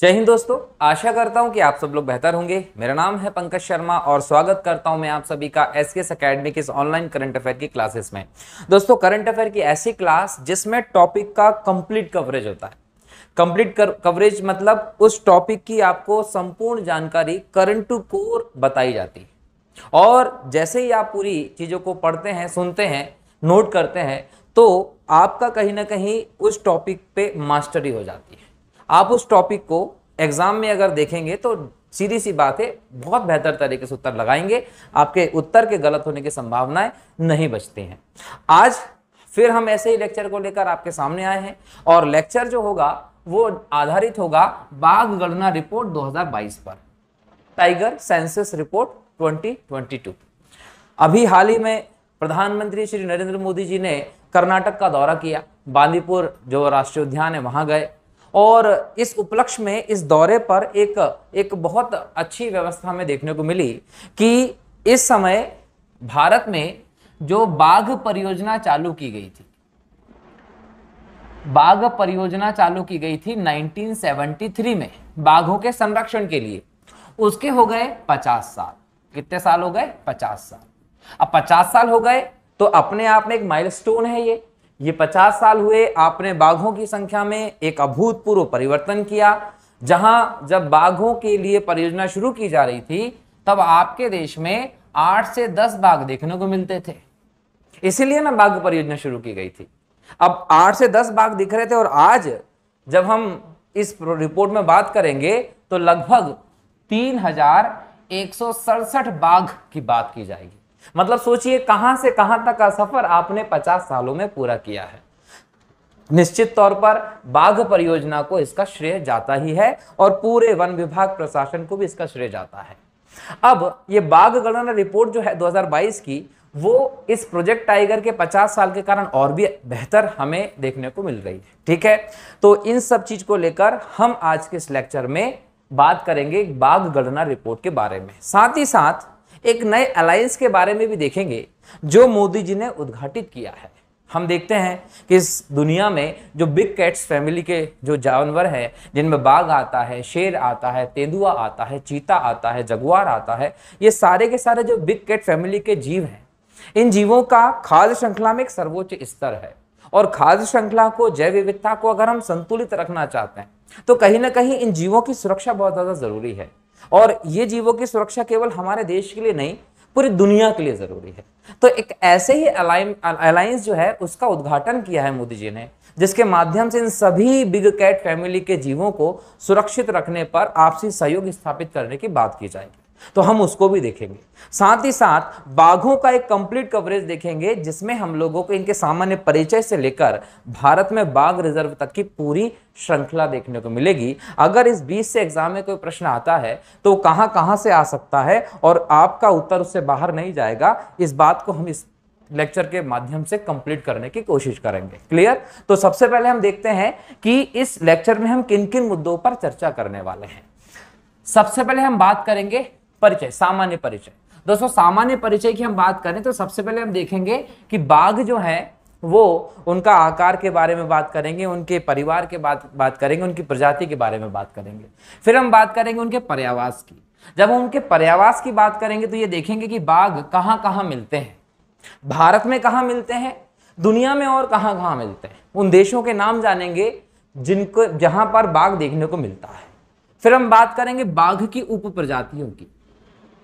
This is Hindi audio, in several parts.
जय हिंद दोस्तों, आशा करता हूँ कि आप सब लोग बेहतर होंगे। मेरा नाम है पंकज शर्मा और स्वागत करता हूँ मैं आप सभी का एस के एस अकेडमी के ऑनलाइन करंट अफेयर की क्लासेस में। दोस्तों करंट अफेयर की ऐसी क्लास जिसमें टॉपिक का कंप्लीट कवरेज होता है। कंप्लीट कवरेज मतलब उस टॉपिक की आपको संपूर्ण जानकारी करंट टू कोर बताई जाती है। और जैसे ही आप पूरी चीज़ों को पढ़ते हैं, सुनते हैं नोट करते हैं तो आपका कहीं ना कहीं उस टॉपिक पे मास्टरी हो जाती है। आप उस टॉपिक को एग्ज़ाम में अगर देखेंगे तो सीधी सी बात है, बहुत बेहतर तरीके से उत्तर लगाएँगे। आपके उत्तर के गलत होने की संभावनाएँ नहीं बचती हैं। आज फिर हम ऐसे ही लेक्चर को लेकर आपके सामने आए हैं और लेक्चर जो होगा, वो आधारित होगा बाघ गणना रिपोर्ट 2022 पर। टाइगर सेंसस रिपोर्ट 2022 अभी हाल ही में प्रधानमंत्री श्री नरेंद्र मोदी जी ने कर्नाटक का दौरा किया। बांदीपुर जो राष्ट्रीय उद्यान है, वहाँ गए। और इस उपलक्ष्य में, इस दौरे पर एक एक बहुत अच्छी व्यवस्था हमें देखने को मिली कि इस समय भारत में जो बाघ परियोजना चालू की गई थी, बाघ परियोजना चालू की गई थी 1973 में बाघों के संरक्षण के लिए। उसके हो गए 50 साल। कितने साल हो गए? 50 साल। अब 50 साल हो गए तो अपने आप में एक माइलस्टोन है ये। ये 50 साल हुए आपने बाघों की संख्या में एक अभूतपूर्व परिवर्तन किया, जहाँ जब बाघों के लिए परियोजना शुरू की जा रही थी, तब आपके देश में आठ से दस बाघ देखने को मिलते थे। इसीलिए ना बाघ परियोजना शुरू की गई थी। अब आठ से दस बाघ दिख रहे थे और आज जब हम इस रिपोर्ट में बात करेंगे तो लगभग तीन हज़ार एक सौ सड़सठ बाघ की बात की जाएगी। मतलब सोचिए कहाँ से कहाँ तक का सफ़र आपने 50 सालों में पूरा किया है। निश्चित तौर पर बाघ परियोजना को इसका श्रेय जाता ही है और पूरे वन विभाग प्रशासन को भी इसका श्रेय जाता है। अब ये बाघ गणना रिपोर्ट जो है 2022 की, वो इस प्रोजेक्ट टाइगर के 50 साल के कारण और भी बेहतर हमें देखने को मिल रही है। ठीक है? तो इन सब चीज़ को लेकर हम आज के इस लेक्चर में बात करेंगे बाघ गणना रिपोर्ट के बारे में। साथ ही साथ एक नए अलायंस के बारे में भी देखेंगे, जो मोदी जी ने उद्घाटित किया है। हम देखते हैं कि इस दुनिया में जो बिग कैट्स फैमिली के जो जानवर हैं, जिनमें बाघ आता है, शेर आता है, तेंदुआ आता है, चीता आता है, जगुआर आता है, ये सारे के सारे जो बिग कैट फैमिली के जीव हैं, इन जीवों का खाद्य श्रृंखला में एक सर्वोच्च स्तर है। और खाद्य श्रृंखला को, जैव विविधता को अगर हम संतुलित रखना चाहते हैं तो कहीं ना कहीं इन जीवों की सुरक्षा बहुत ज़्यादा ज़रूरी है। और ये जीवों की सुरक्षा केवल हमारे देश के लिए नहीं, पूरी दुनिया के लिए ज़रूरी है। तो एक ऐसे ही अलायंस जो है, उसका उद्घाटन किया है मोदी जी ने, जिसके माध्यम से इन सभी बिग कैट फैमिली के जीवों को सुरक्षित रखने पर आपसी सहयोग स्थापित करने की बात की जाएगी। तो हम उसको भी देखेंगे। साथ ही साथ बाघों का एक कंप्लीट कवरेज देखेंगे, जिसमें हम लोगों को इनके सामान्य परिचय से लेकर भारत में बाघ रिज़र्व तक की पूरी श्रृंखला देखने को मिलेगी। अगर इस बीच से एग्ज़ाम में कोई प्रश्न आता है तो कहाँ कहाँ से आ सकता है और आपका उत्तर उससे बाहर नहीं जाएगा, इस बात को हम इस लेक्चर के माध्यम से कंप्लीट करने की कोशिश करेंगे। क्लियर तो सबसे पहले हम देखते हैं कि इस लेक्चर में हम किन किन मुद्दों पर चर्चा करने वाले हैं। सबसे पहले हम बात करेंगे परिचय, सामान्य परिचय। दोस्तों, सामान्य परिचय की हम बात करें तो सबसे पहले हम देखेंगे कि बाघ जो है, वो उनका आकार के बारे में बात करेंगे, उनके परिवार के बात बात करेंगे, उनकी प्रजाति के बारे में बात करेंगे। फिर हम बात करेंगे उनके पर्यावास की। जब हम उनके पर्यावास की बात करेंगे तो ये देखेंगे कि बाघ कहाँ कहाँ मिलते हैं। भारत में कहाँ मिलते हैं? दुनिया में और कहाँ कहाँ मिलते हैं? उन देशों के नाम जानेंगे जिनको, जहाँ पर बाघ देखने को मिलता है। फिर हम बात करेंगे बाघ की उप प्रजातियों की।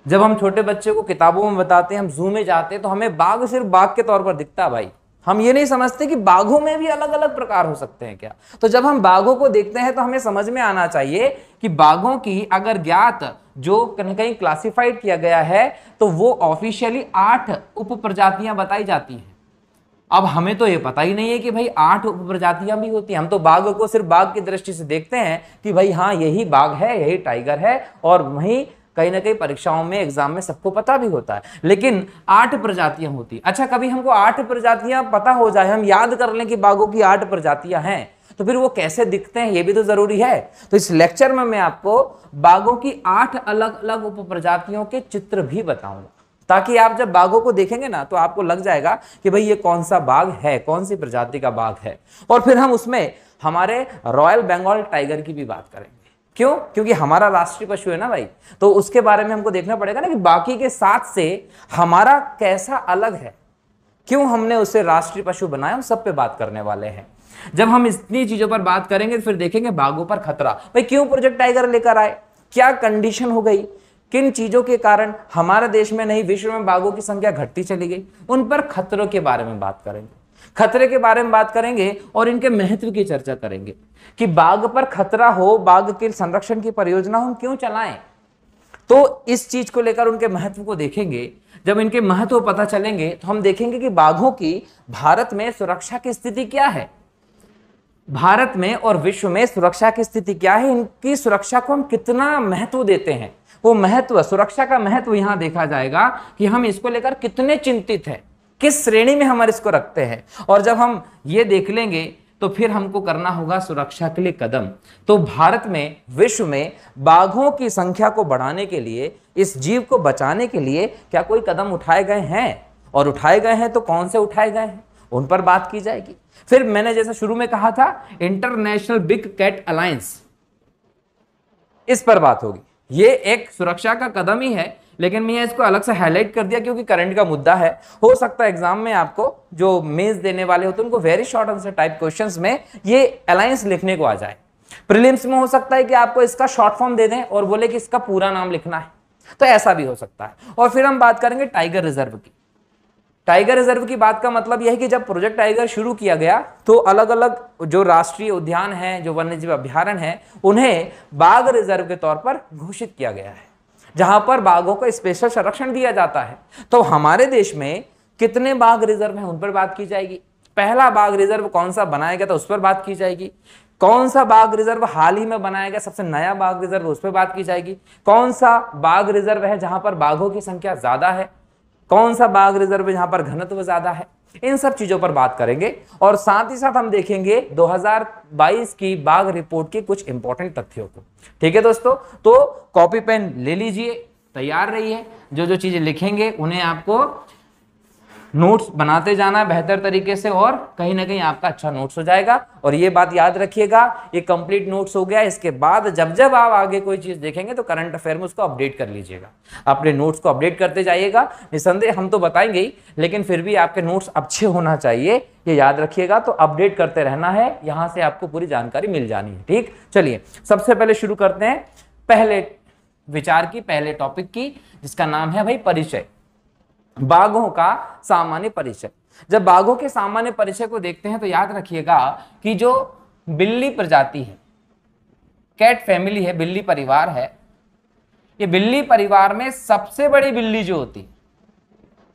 जब हम छोटे बच्चे को किताबों में बताते हैं, हम जू में जाते हैं तो हमें बाघ सिर्फ़ बाघ के तौर पर दिखता है भाई। हम ये नहीं समझते कि बाघों में भी अलग अलग प्रकार हो सकते हैं क्या? तो जब हम बाघों को देखते हैं तो हमें समझ में आना चाहिए कि बाघों की अगर ज्ञात जो कहीं कहीं क्लासिफाइड किया गया है तो वो ऑफिशियली आठ उप प्रजातियाँ बताई जाती हैं। अब हमें तो ये पता ही नहीं है कि भाई आठ उप प्रजातियाँ भी होती हैं। हम तो बाघ को सिर्फ़ बाघ की दृष्टि से देखते हैं कि भाई हाँ यही बाघ है, यही टाइगर है, और वहीं कहीं ना कहीं परीक्षाओं में एग्ज़ाम में सबको पता भी होता है। लेकिन आठ प्रजातियाँ होती अच्छा कभी हमको आठ प्रजातियाँ पता हो जाए, हम याद कर लें कि बाघों की आठ प्रजातियाँ हैं तो फिर वो कैसे दिखते हैं, ये भी तो ज़रूरी है। तो इस लेक्चर में मैं आपको बाघों की आठ अलग अलग उप प्रजातियों के चित्र भी बताऊँगा। ताकि आप जब बाघों को देखेंगे ना तो आपको लग जाएगा कि भाई ये कौन सा बाघ है, कौन सी प्रजाति का बाघ है। और फिर हम उसमें हमारे रॉयल बंगाल टाइगर की भी बात करेंगे। क्यों? क्योंकि हमारा राष्ट्रीय पशु है ना भाई। तो उसके बारे में हमको देखना पड़ेगा ना कि बाकी के साथ से हमारा कैसा अलग है। क्यों हमने उसे राष्ट्रीय पशु बनाया? हम सब पे बात करने वाले हैं। जब हम इतनी चीज़ों पर बात करेंगे तो फिर देखेंगे बाघों पर खतरा। भाई क्यों प्रोजेक्ट टाइगर लेकर आए? क्या कंडीशन हो गई? किन चीज़ों के कारण हमारे देश में नहीं, विश्व में बाघों की संख्या घटती चली गई? उन पर खतरों के बारे में बात करेंगे। खतरे के बारे में बात करेंगे और इनके महत्व की चर्चा करेंगे कि बाघ पर खतरा हो, बाघ के संरक्षण की परियोजना हम क्यों चलाएँ? तो इस चीज़ को लेकर उनके महत्व को देखेंगे। जब इनके महत्व पता चलेंगे तो हम देखेंगे कि बाघों की भारत में सुरक्षा की स्थिति क्या है। भारत में और विश्व में सुरक्षा की स्थिति क्या है, इनकी सुरक्षा को हम कितना महत्व देते हैं? वो महत्व, सुरक्षा का महत्व यहाँ देखा जाएगा कि हम इसको लेकर कितने चिंतित हैं। किस श्रेणी में हम इसको रखते हैं? और जब हम ये देख लेंगे तो फिर हमको करना होगा सुरक्षा के लिए कदम। तो भारत में, विश्व में बाघों की संख्या को बढ़ाने के लिए, इस जीव को बचाने के लिए क्या कोई कदम उठाए गए हैं? और उठाए गए हैं तो कौन से उठाए गए हैं? उन पर बात की जाएगी। फिर मैंने जैसे शुरू में कहा था इंटरनेशनल बिग कैट अलायंस इस पर बात होगी। ये एक सुरक्षा का कदम ही है। लेकिन मैं इसको अलग से हाईलाइट कर दिया क्योंकि करंट का मुद्दा है। हो सकता है एग्ज़ाम में आपको जो मेंस देने वाले होते हैं, उनको very short answer type question में ये अलायंस लिखने को आ जाए। प्रीलिम्स में हो सकता है कि आपको इसका शॉर्ट फॉर्म दे दें और बोले कि इसका पूरा नाम लिखना है। तो ऐसा भी हो सकता है। और फिर हम बात करेंगे टाइगर रिज़र्व की। टाइगर रिज़र्व की बात का मतलब यह है कि जब प्रोजेक्ट टाइगर शुरू किया गया तो अलग अलग जो राष्ट्रीय उद्यान हैं, जो वन्यजीव अभ्यारण हैं, उन्हें बाघ रिज़र्व के तौर पर घोषित किया गया है। जहाँ पर बाघों का स्पेशल संरक्षण दिया जाता है। तो हमारे देश में कितने बाघ रिज़र्व हैं उन पर बात की जाएगी। पहला बाघ रिज़र्व कौन सा बनाया गया था उस पर बात की जाएगी। कौन सा बाघ रिज़र्व हाल ही में बनाया गया सबसे नया बाघ रिज़र्व, उस पर बात की जाएगी। कौन सा बाघ रिज़र्व है जहाँ पर बाघों की संख्या ज़्यादा है? कौन सा बाघ रिज़र्व है जहाँ पर घनत्व ज़्यादा है? इन सब चीज़ों पर बात करेंगे और साथ ही साथ हम देखेंगे 2022 की बाघ रिपोर्ट के कुछ इंपॉर्टेंट तथ्यों को। ठीक है दोस्तों? तो कॉपी पेन ले लीजिए, तैयार रहिए। जो जो चीज़ें लिखेंगे, उन्हें आपको नोट्स बनाते जाना बेहतर तरीके से और कहीं ना कहीं आपका अच्छा नोट्स हो जाएगा। और ये बात याद रखिएगा, ये कंप्लीट नोट्स हो गया। इसके बाद जब जब आप आगे कोई चीज़ देखेंगे तो करंट अफेयर में उसको अपडेट कर लीजिएगा। अपने नोट्स को अपडेट करते जाइएगा। निसंदेह हम तो बताएँगे ही, लेकिन फिर भी आपके नोट्स अच्छे होना चाहिए, ये याद रखिएगा। तो अपडेट करते रहना है, यहाँ से आपको पूरी जानकारी मिल जानी है, ठीक? चलिए, सबसे पहले शुरू करते हैं, पहले विचार की, पहले टॉपिक की, जिसका नाम है भाई परिचय। बाघों का सामान्य परिचय। जब बाघों के सामान्य परिचय को देखते हैं तो याद रखिएगा कि जो बिल्ली प्रजाति है, कैट फैमिली है, बिल्ली परिवार है, ये बिल्ली परिवार में सबसे बड़ी बिल्ली जो होती,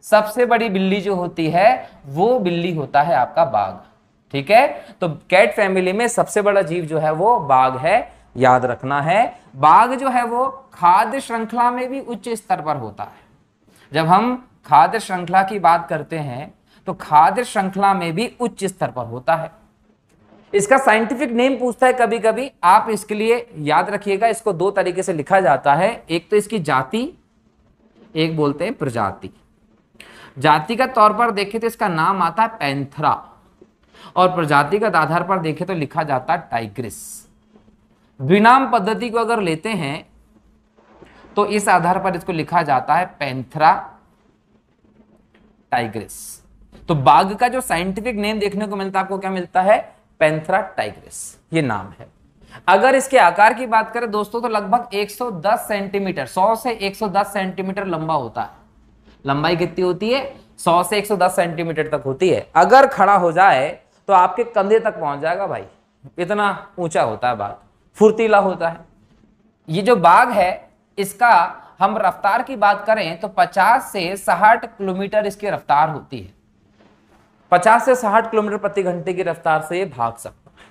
सबसे बड़ी बिल्ली जो होती है, वो बिल्ली होता है आपका बाघ। ठीक है? तो कैट फैमिली में सबसे बड़ा जीव जो है वो बाघ है, याद रखना है। बाघ जो है वो खाद्य श्रृंखला में भी उच्च स्तर पर होता है। जब हम खाद्य श्रृंखला की बात करते हैं तो खाद्य श्रृंखला में भी उच्च स्तर पर होता है। इसका साइंटिफिक नेम पूछता है कभी कभी आप इसके लिए याद रखिएगा, इसको दो तरीके से लिखा जाता है। एक तो इसकी जाति, एक बोलते हैं प्रजाति। जाति का तौर पर देखें तो इसका नाम आता है पैंथरा और प्रजातिगत आधार पर देखें तो लिखा जाता है टाइग्रिस। द्विनाम पद्धति को अगर लेते हैं तो इस आधार पर इसको लिखा जाता है पैंथरा। टाइग्रिस। तो बाघ का जो साइंटिफिक नेम देखने को मिलता है, आपको क्या मिलता है? पेंथरा टाइग्रिस ये नाम है। अगर इसके आकार की बात करें, दोस्तों तो लगभग 110 सेंटीमीटर 100 से 110 सेंटीमीटर लंबा होता है। लंबाई कितनी होती है? 100 से 110 सेंटीमीटर तक होती है। अगर खड़ा हो जाए तो आपके कंधे तक पहुँच जाएगा भाई। इतना ऊँचा होता है बाघ। फुर्तीला होता है। ये जो बाघ है, इसका हम रफ्तार की बात करें तो 50 से 60 किलोमीटर इसकी रफ्तार होती है। 50 से 60 किलोमीटर प्रति घंटे की रफ्तार से ये भाग सकता है।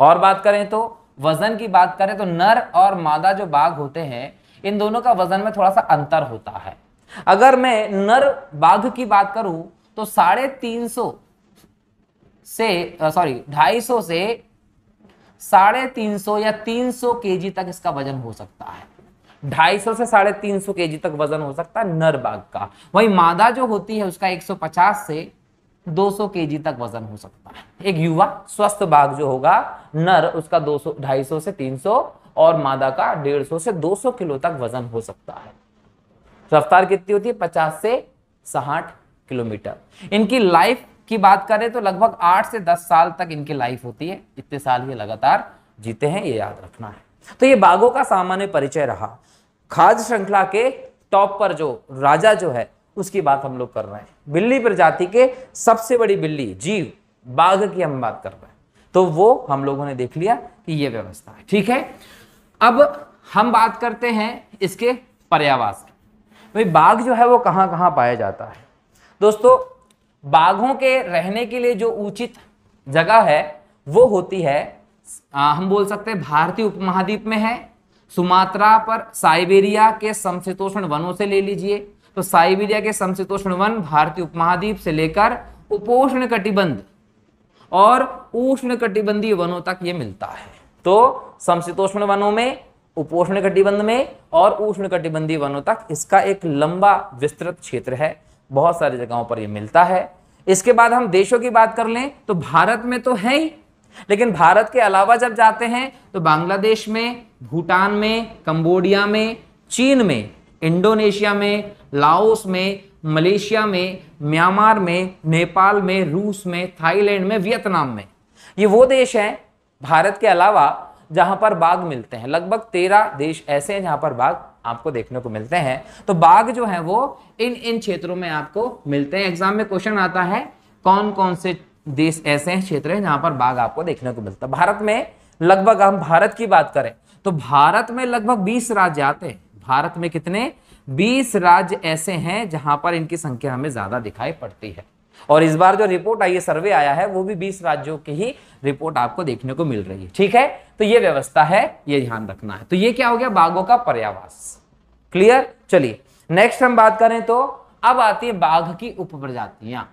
और बात करें तो वज़न की बात करें तो नर और मादा जो बाघ होते हैं, इन दोनों का वज़न में थोड़ा सा अंतर होता है। अगर मैं नर बाघ की बात करूँ तो साढ़े तीन सौ से सॉरी ढाई सौ से साढ़े तीन सौ या तीन सौ केजी तक इसका वज़न हो सकता है। 250 से साढ़े तीन सौ के तक वज़न हो सकता है नर बाघ का। वही मादा जो होती है, उसका 150 से 200 केजी तक वज़न हो सकता है। एक युवा स्वस्थ बाघ जो होगा, नर, उसका 200 250 से 300 और मादा का 150 से 200 किलो तक वज़न हो सकता है। रफ्तार कितनी होती है? 50 से 60 किलोमीटर। इनकी लाइफ की बात करें तो लगभग 8 से 10 साल तक इनकी लाइफ होती है। इतने साल ये लगातार जीते हैं, ये याद रखना है। तो ये बाघों का सामान्य परिचय रहा। खाद्य श्रृंखला के टॉप पर जो राजा जो है, उसकी बात हम लोग कर रहे हैं। बिल्ली प्रजाति के सबसे बड़ी बिल्ली, जीव, बाघ की हम बात कर रहे हैं। तो वो हम लोगों ने देख लिया कि ये व्यवस्था है। ठीक है? अब हम बात करते हैं इसके पर्यावास की। भाई, बाघ जो है वो कहाँ कहाँ पाया जाता है? दोस्तों, बाघों के रहने के लिए जो उचित जगह है, वो होती है आ, हम बोल सकते हैं भारतीय उपमहाद्वीप में है। सुमात्रा पर साइबेरिया के समशीतोष्ण वनों से ले लीजिए। तो साइबेरिया के समशीतोष्ण वन भारतीय उपमहाद्वीप से लेकर उपोष्ण कटिबंध और उष्ण कटिबंधीय वनों तक ये मिलता है। तो समशीतोष्ण वनों में उपोष्ण कटिबंध में और उष्ण कटिबंधीय वनों तक इसका एक लंबा विस्तृत क्षेत्र है। बहुत सारी जगहों पर यह मिलता है। इसके बाद हम देशों की बात कर लें तो भारत में तो है ही। लेकिन भारत के अलावा जब जाते हैं तो बांग्लादेश में, भूटान में, कंबोडिया में, चीन में, इंडोनेशिया में, लाओस में, मलेशिया में, म्यांमार में, नेपाल में, रूस में, थाईलैंड में, वियतनाम में। ये वो देश हैं, भारत के अलावा, जहाँ पर बाघ मिलते हैं। लगभग तेरह देश ऐसे हैं जहाँ पर बाघ आपको देखने को मिलते हैं। तो बाघ जो है वो इन इन क्षेत्रों में आपको मिलते हैं। एग्ज़ाम में क्वेश्चन आता है कौन कौन से देश ऐसे हैं क्षेत्र हैं जहाँ पर बाघ आपको देखने को मिलता है। भारत में लगभग, हम भारत की बात करें तो भारत में लगभग 20 राज्य आते हैं। भारत में कितने? 20 राज्य ऐसे हैं जहाँ पर इनकी संख्या हमें ज़्यादा दिखाई पड़ती है। और इस बार जो रिपोर्ट आई है सर्वे आया है, वो भी 20 राज्यों की ही रिपोर्ट आपको देखने को मिल रही है। ठीक है? तो ये व्यवस्था है, ये ध्यान रखना है। तो ये क्या हो गया? बाघों का पर्यावास। क्लियर? चलिए, नेक्स्ट हम बात करें तो अब आती है बाघ की उप प्रजातियाँ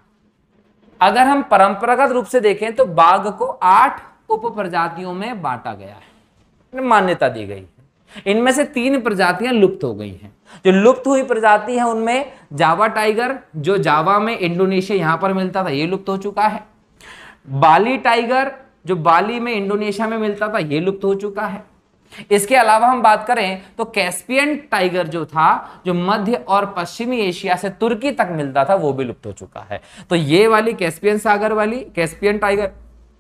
अगर हम परंपरागत रूप से देखें तो बाघ को आठ उप प्रजातियों में बांटा गया है। मान्यता दी गई है। इनमें से तीन प्रजातियाँ लुप्त हो गई हैं। जो लुप्त हुई प्रजाति है, उनमें जावा टाइगर, जो जावा में इंडोनेशिया यहाँ पर मिलता था, ये लुप्त हो चुका है। बाली टाइगर, जो बाली में इंडोनेशिया में मिलता था, ये लुप्त हो चुका है। इसके अलावा हम बात करें तो कैस्पियन टाइगर जो था, जो मध्य और पश्चिमी एशिया से तुर्की तक मिलता था, वो भी लुप्त हो चुका है। तो ये वाली कैस्पियन सागर वाली, कैस्पियन टाइगर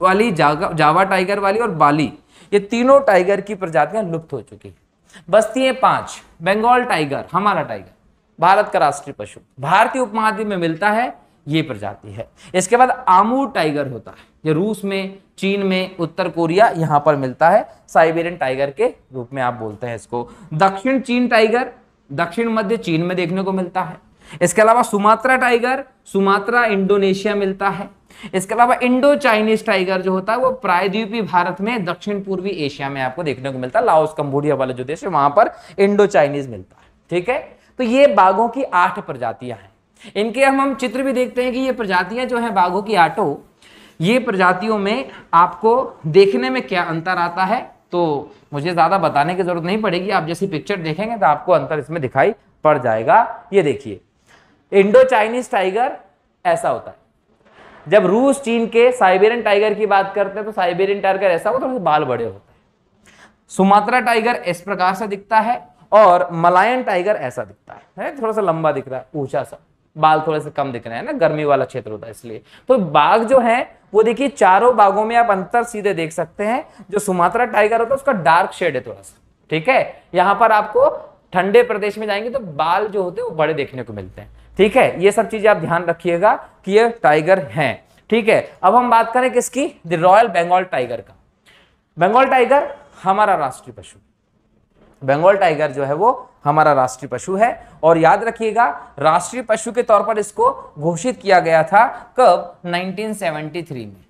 वाली जावा टाइगर वाली और बाली, ये तीनों टाइगर की प्रजातियाँ लुप्त हो चुकी बस्ती है पाँच, बंगाल टाइगर, हमारा टाइगर, भारत का राष्ट्रीय पशु, भारतीय उपमहाद्वीप में मिलता है ये प्रजाति है। इसके बाद आमूर टाइगर होता है, ये रूस में, चीन में, उत्तर कोरिया यहाँ पर मिलता है, साइबेरियन टाइगर के रूप में आप बोलते हैं इसको। दक्षिण चीन टाइगर, दक्षिण मध्य चीन में देखने को मिलता है। इसके अलावा सुमात्रा टाइगर, सुमात्रा इंडोनेशिया मिलता है। इसके अलावा इंडो चाइनीज़ टाइगर जो होता है, वो प्रायद्वीपीय भारत में, दक्षिण पूर्वी एशिया में आपको देखने को मिलता है। लाओस, कंबोडिया वाले जो देश है, वहाँ पर इंडो चाइनीज़ मिलता है। ठीक है? तो ये बाघों की आठ प्रजातियाँ हैं। इनके हम हम चित्र भी देखते हैं कि ये प्रजातियाँ जो है बाघों की आठों ये प्रजातियों में आपको देखने में क्या अंतर आता है? तो मुझे ज़्यादा बताने की ज़रूरत नहीं पड़ेगी। आप जैसी पिक्चर देखेंगे तो आपको अंतर इसमें दिखाई पड़ जाएगा। ये देखिए इंडो चाइनीज़ टाइगर ऐसा होता है। जब रूस, चीन के साइबेरियन टाइगर की बात करते हैं तो साइबेरियन टाइगर ऐसा होता है बाल बड़े होते हैं। सुमात्रा टाइगर इस प्रकार से दिखता है और मलायन टाइगर ऐसा दिखता है? थोड़ा सा लंबा दिख रहा है, ऊँचा सा। बाल थोड़े से कम दिख रहे हैं ना, गर्मी वाला क्षेत्र होता है इसलिए। तो बाघ जो है, वो देखिए चारों बाघों में आप अंतर सीधे देख सकते हैं। जो सुमात्रा टाइगर होता है, उसका डार्क शेड है थोड़ा सा, ठीक है? यहाँ पर आपको ठंडे प्रदेश में जाएँगे तो बाल जो होते हैं, वो बड़े देखने को मिलते हैं, ठीक है? ये सब चीज़ें आप ध्यान रखिएगा कि ये टाइगर हैं, ठीक है? अब हम बात करें किसकी? द रॉयल बंगाल टाइगर का। बंगाल टाइगर हमारा राष्ट्रीय पशु। बंगाल टाइगर जो है, वो हमारा राष्ट्रीय पशु है। और याद रखिएगा, राष्ट्रीय पशु के तौर पर इसको घोषित किया गया था कब? 1973 में।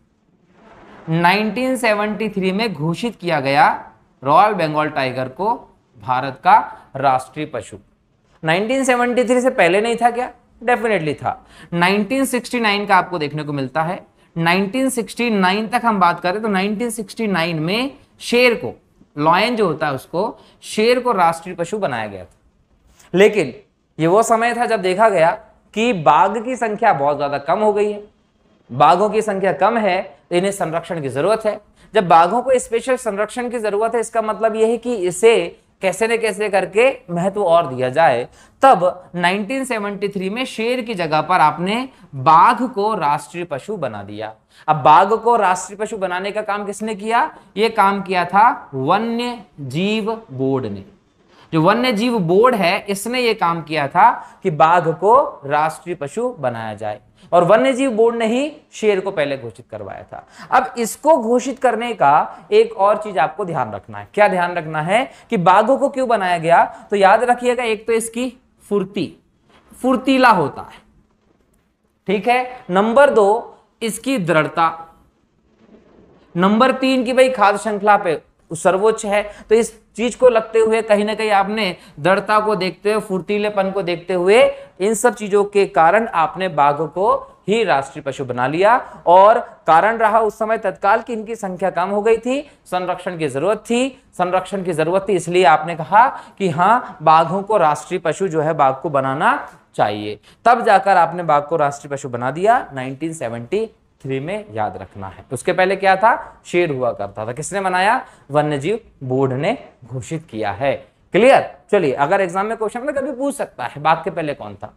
1973 में घोषित किया गया रॉयल बंगाल टाइगर को भारत का राष्ट्रीय पशु। 1973 से पहले नहीं था क्या? डेफिनेटली था। 1969 का आपको देखने को मिलता है। 1969 तक हम बात करें तो 1969 में शेर को लॉयन जो होता है उसको शेर को राष्ट्रीय पशु बनाया गया था। लेकिन ये वो समय था जब देखा गया कि बाघ की संख्या बहुत ज़्यादा कम हो गई है। बाघों की संख्या कम है तो इन्हें संरक्षण की ज़रूरत है। जब बाघों को स्पेशल संरक्षण की ज़रूरत है, इसका मतलब यह है कि इसे कैसे न कैसे करके महत्व और दिया जाए, तब 1973 में शेर की जगह पर आपने बाघ को राष्ट्रीय पशु बना दिया। अब बाघ को राष्ट्रीय पशु बनाने का काम किसने किया? यह काम किया था वन्य जीव बोर्ड ने। जो वन्य जीव बोर्ड है, इसने यह काम किया था कि बाघ को राष्ट्रीय पशु बनाया जाए। और वन्यजीव बोर्ड ने ही शेर को पहले घोषित करवाया था। अब इसको घोषित करने का एक और चीज़ आपको ध्यान रखना है। क्या ध्यान रखना है कि बाघों को क्यों बनाया गया? तो याद रखिएगा, एक तो इसकी फुर्ती, फुर्तीला होता है। ठीक है? नंबर दो, इसकी दृढ़ता। नंबर तीन की भाई खाद्य श्रृंखला पे सर्वोच्च है तो इस चीज़ को लगते हुए, कहीं ना कहीं आपने दृढ़ता को देखते हुए, फुर्तीलेपन को देखते हुए, इन सब चीज़ों के कारण आपने बाघ को ही राष्ट्रीय पशु बना लिया। और कारण रहा उस समय तत्काल की इनकी संख्या कम हो गई थी, संरक्षण की ज़रूरत थी। संरक्षण की ज़रूरत थी, इसलिए आपने कहा कि हाँ बाघों को राष्ट्रीय पशु जो है, बाघ को बनाना चाहिए। तब जाकर आपने बाघ को राष्ट्रीय पशु बना दिया 1973 में याद रखना है। उसके पहले क्या था? शेर हुआ करता था। किसने बनाया? वन्यजीव बोर्ड ने घोषित किया है। क्लियर चलिए, अगर एग्ज़ाम में क्वेश्चन कभी पूछ सकता है बाघ के पहले कौन था?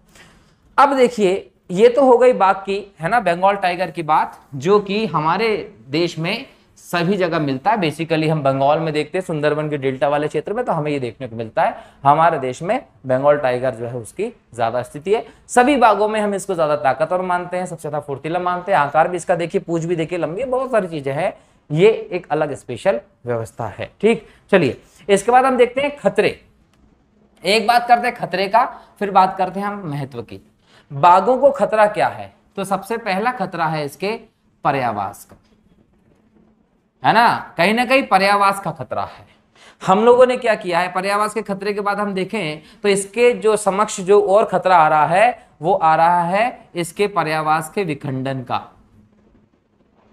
अब देखिए, ये तो हो गई बाघ की, है ना बंगाल टाइगर की बात, जो कि हमारे देश में सभी जगह मिलता है। बेसिकली हम बंगाल में देखते हैं, सुंदरबन के डेल्टा वाले क्षेत्र में तो हमें ये देखने को मिलता है। हमारे देश में बंगाल टाइगर जो है, उसकी ज़्यादा स्थिति है। सभी बागों में हम इसको ज़्यादा ताकतवर मानते हैं, सबसे ज़्यादा फुर्तीला मानते हैं। आकार भी इसका देखिए, पूछ भी देखिए, लंबी बहुत सारी चीज़ें हैं। ये एक अलग स्पेशल व्यवस्था है, ठीक? चलिए, इसके बाद हम देखते हैं खतरे। एक बात करते हैं खतरे का, फिर बात करते हैं हम महत्व की। बाघों को खतरा क्या है? तो सबसे पहला खतरा है इसके पर्यावास का। है ना? कहीं ना कहीं पर्यावास का खतरा है। हम लोगों ने क्या किया है? पर्यावास के खतरे के बाद हम देखें तो इसके जो समक्ष जो और खतरा आ रहा है, वो आ रहा है इसके पर्यावास के विखंडन का।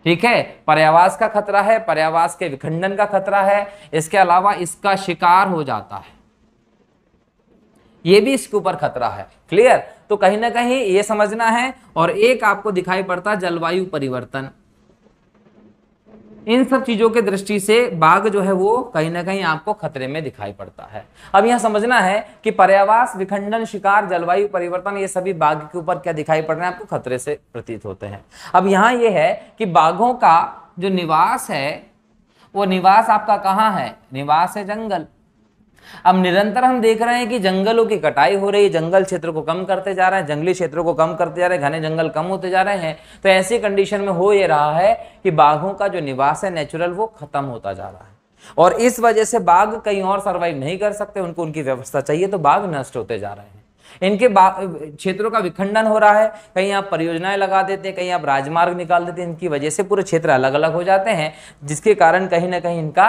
ठीक है? पर्यावास का खतरा है, पर्यावास के विखंडन का खतरा है, इसके अलावा इसका शिकार हो जाता है। ये भी इसके ऊपर खतरा है। क्लियर तो कहीं ना कहीं ये समझना है और एक आपको दिखाई पड़ता है जलवायु परिवर्तन। इन सब चीज़ों के दृष्टि से बाघ जो है वो कहीं ना कहीं आपको खतरे में दिखाई पड़ता है। अब यह समझना है कि पर्यावास, विखंडन, शिकार, जलवायु परिवर्तन, ये सभी बाघ के ऊपर क्या दिखाई पड़ रहे हैं? आपको खतरे से प्रतीत होते हैं। अब यहाँ ये है कि बाघों का जो निवास है, वो निवास आपका कहाँ है? निवास है जंगल। अब निरंतर हम देख रहे हैं कि जंगलों की कटाई हो रही है, जंगल क्षेत्र को कम करते जा रहे हैं, जंगली क्षेत्रों को कम करते जा रहे हैं, घने जंगल कम होते जा रहे हैं तो ऐसी कंडीशन में हो ये रहा है कि बाघों का जो निवास है नेचुरल वो खत्म होता जा रहा है। और इस वजह से बाघ कहीं और सर्वाइव नहीं कर सकते, उनको उनकी व्यवस्था चाहिए तो बाघ नष्ट होते जा रहे हैं। इनके क्षेत्रों का विखंडन हो रहा है, कहीं आप परियोजनाएँ लगा देते हैं, कहीं आप राजमार्ग निकाल देते हैं, इनकी वजह से पूरे क्षेत्र अलग अलग हो जाते हैं, जिसके कारण कहीं ना कहीं इनका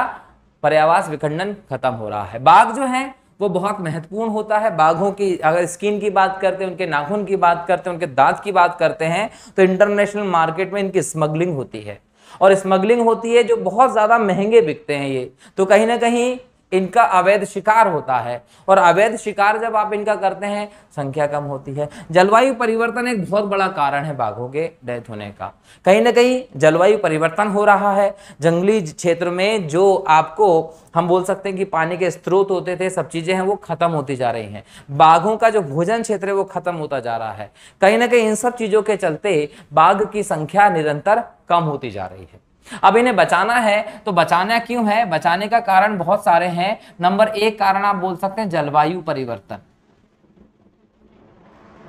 पर्यावास विखंडन खत्म हो रहा है। बाघ जो है, वो बहुत महत्वपूर्ण होता है। बाघों की, अगर स्किन की बात करते हैं, उनके नाखून की बात करते हैं, उनके दांत की बात करते हैं तो इंटरनेशनल मार्केट में इनकी स्मगलिंग होती है। और स्मगलिंग होती है जो बहुत ज़्यादा महँगे बिकते हैं ये। तो कहीं ना कहीं इनका अवैध शिकार होता है। और अवैध शिकार जब आप इनका करते हैं, संख्या कम होती है। जलवायु परिवर्तन एक बहुत बड़ा कारण है बाघों के डेथ होने का। कहीं ना कहीं जलवायु परिवर्तन हो रहा है। जंगली क्षेत्र में जो आपको, हम बोल सकते हैं कि पानी के स्रोत होते थे, सब चीज़ें हैं, वो खत्म होती जा रही हैं। बाघों का जो भोजन क्षेत्र है, वो खत्म होता जा रहा है। कहीं ना कहीं इन सब चीज़ों के चलते बाघ की संख्या निरंतर कम होती जा रही है। अब इन्हें बचाना है तो बचाना क्यों है? बचाने का कारण बहुत सारे हैं। नंबर एक कारण आप बोल सकते हैं, जलवायु परिवर्तन।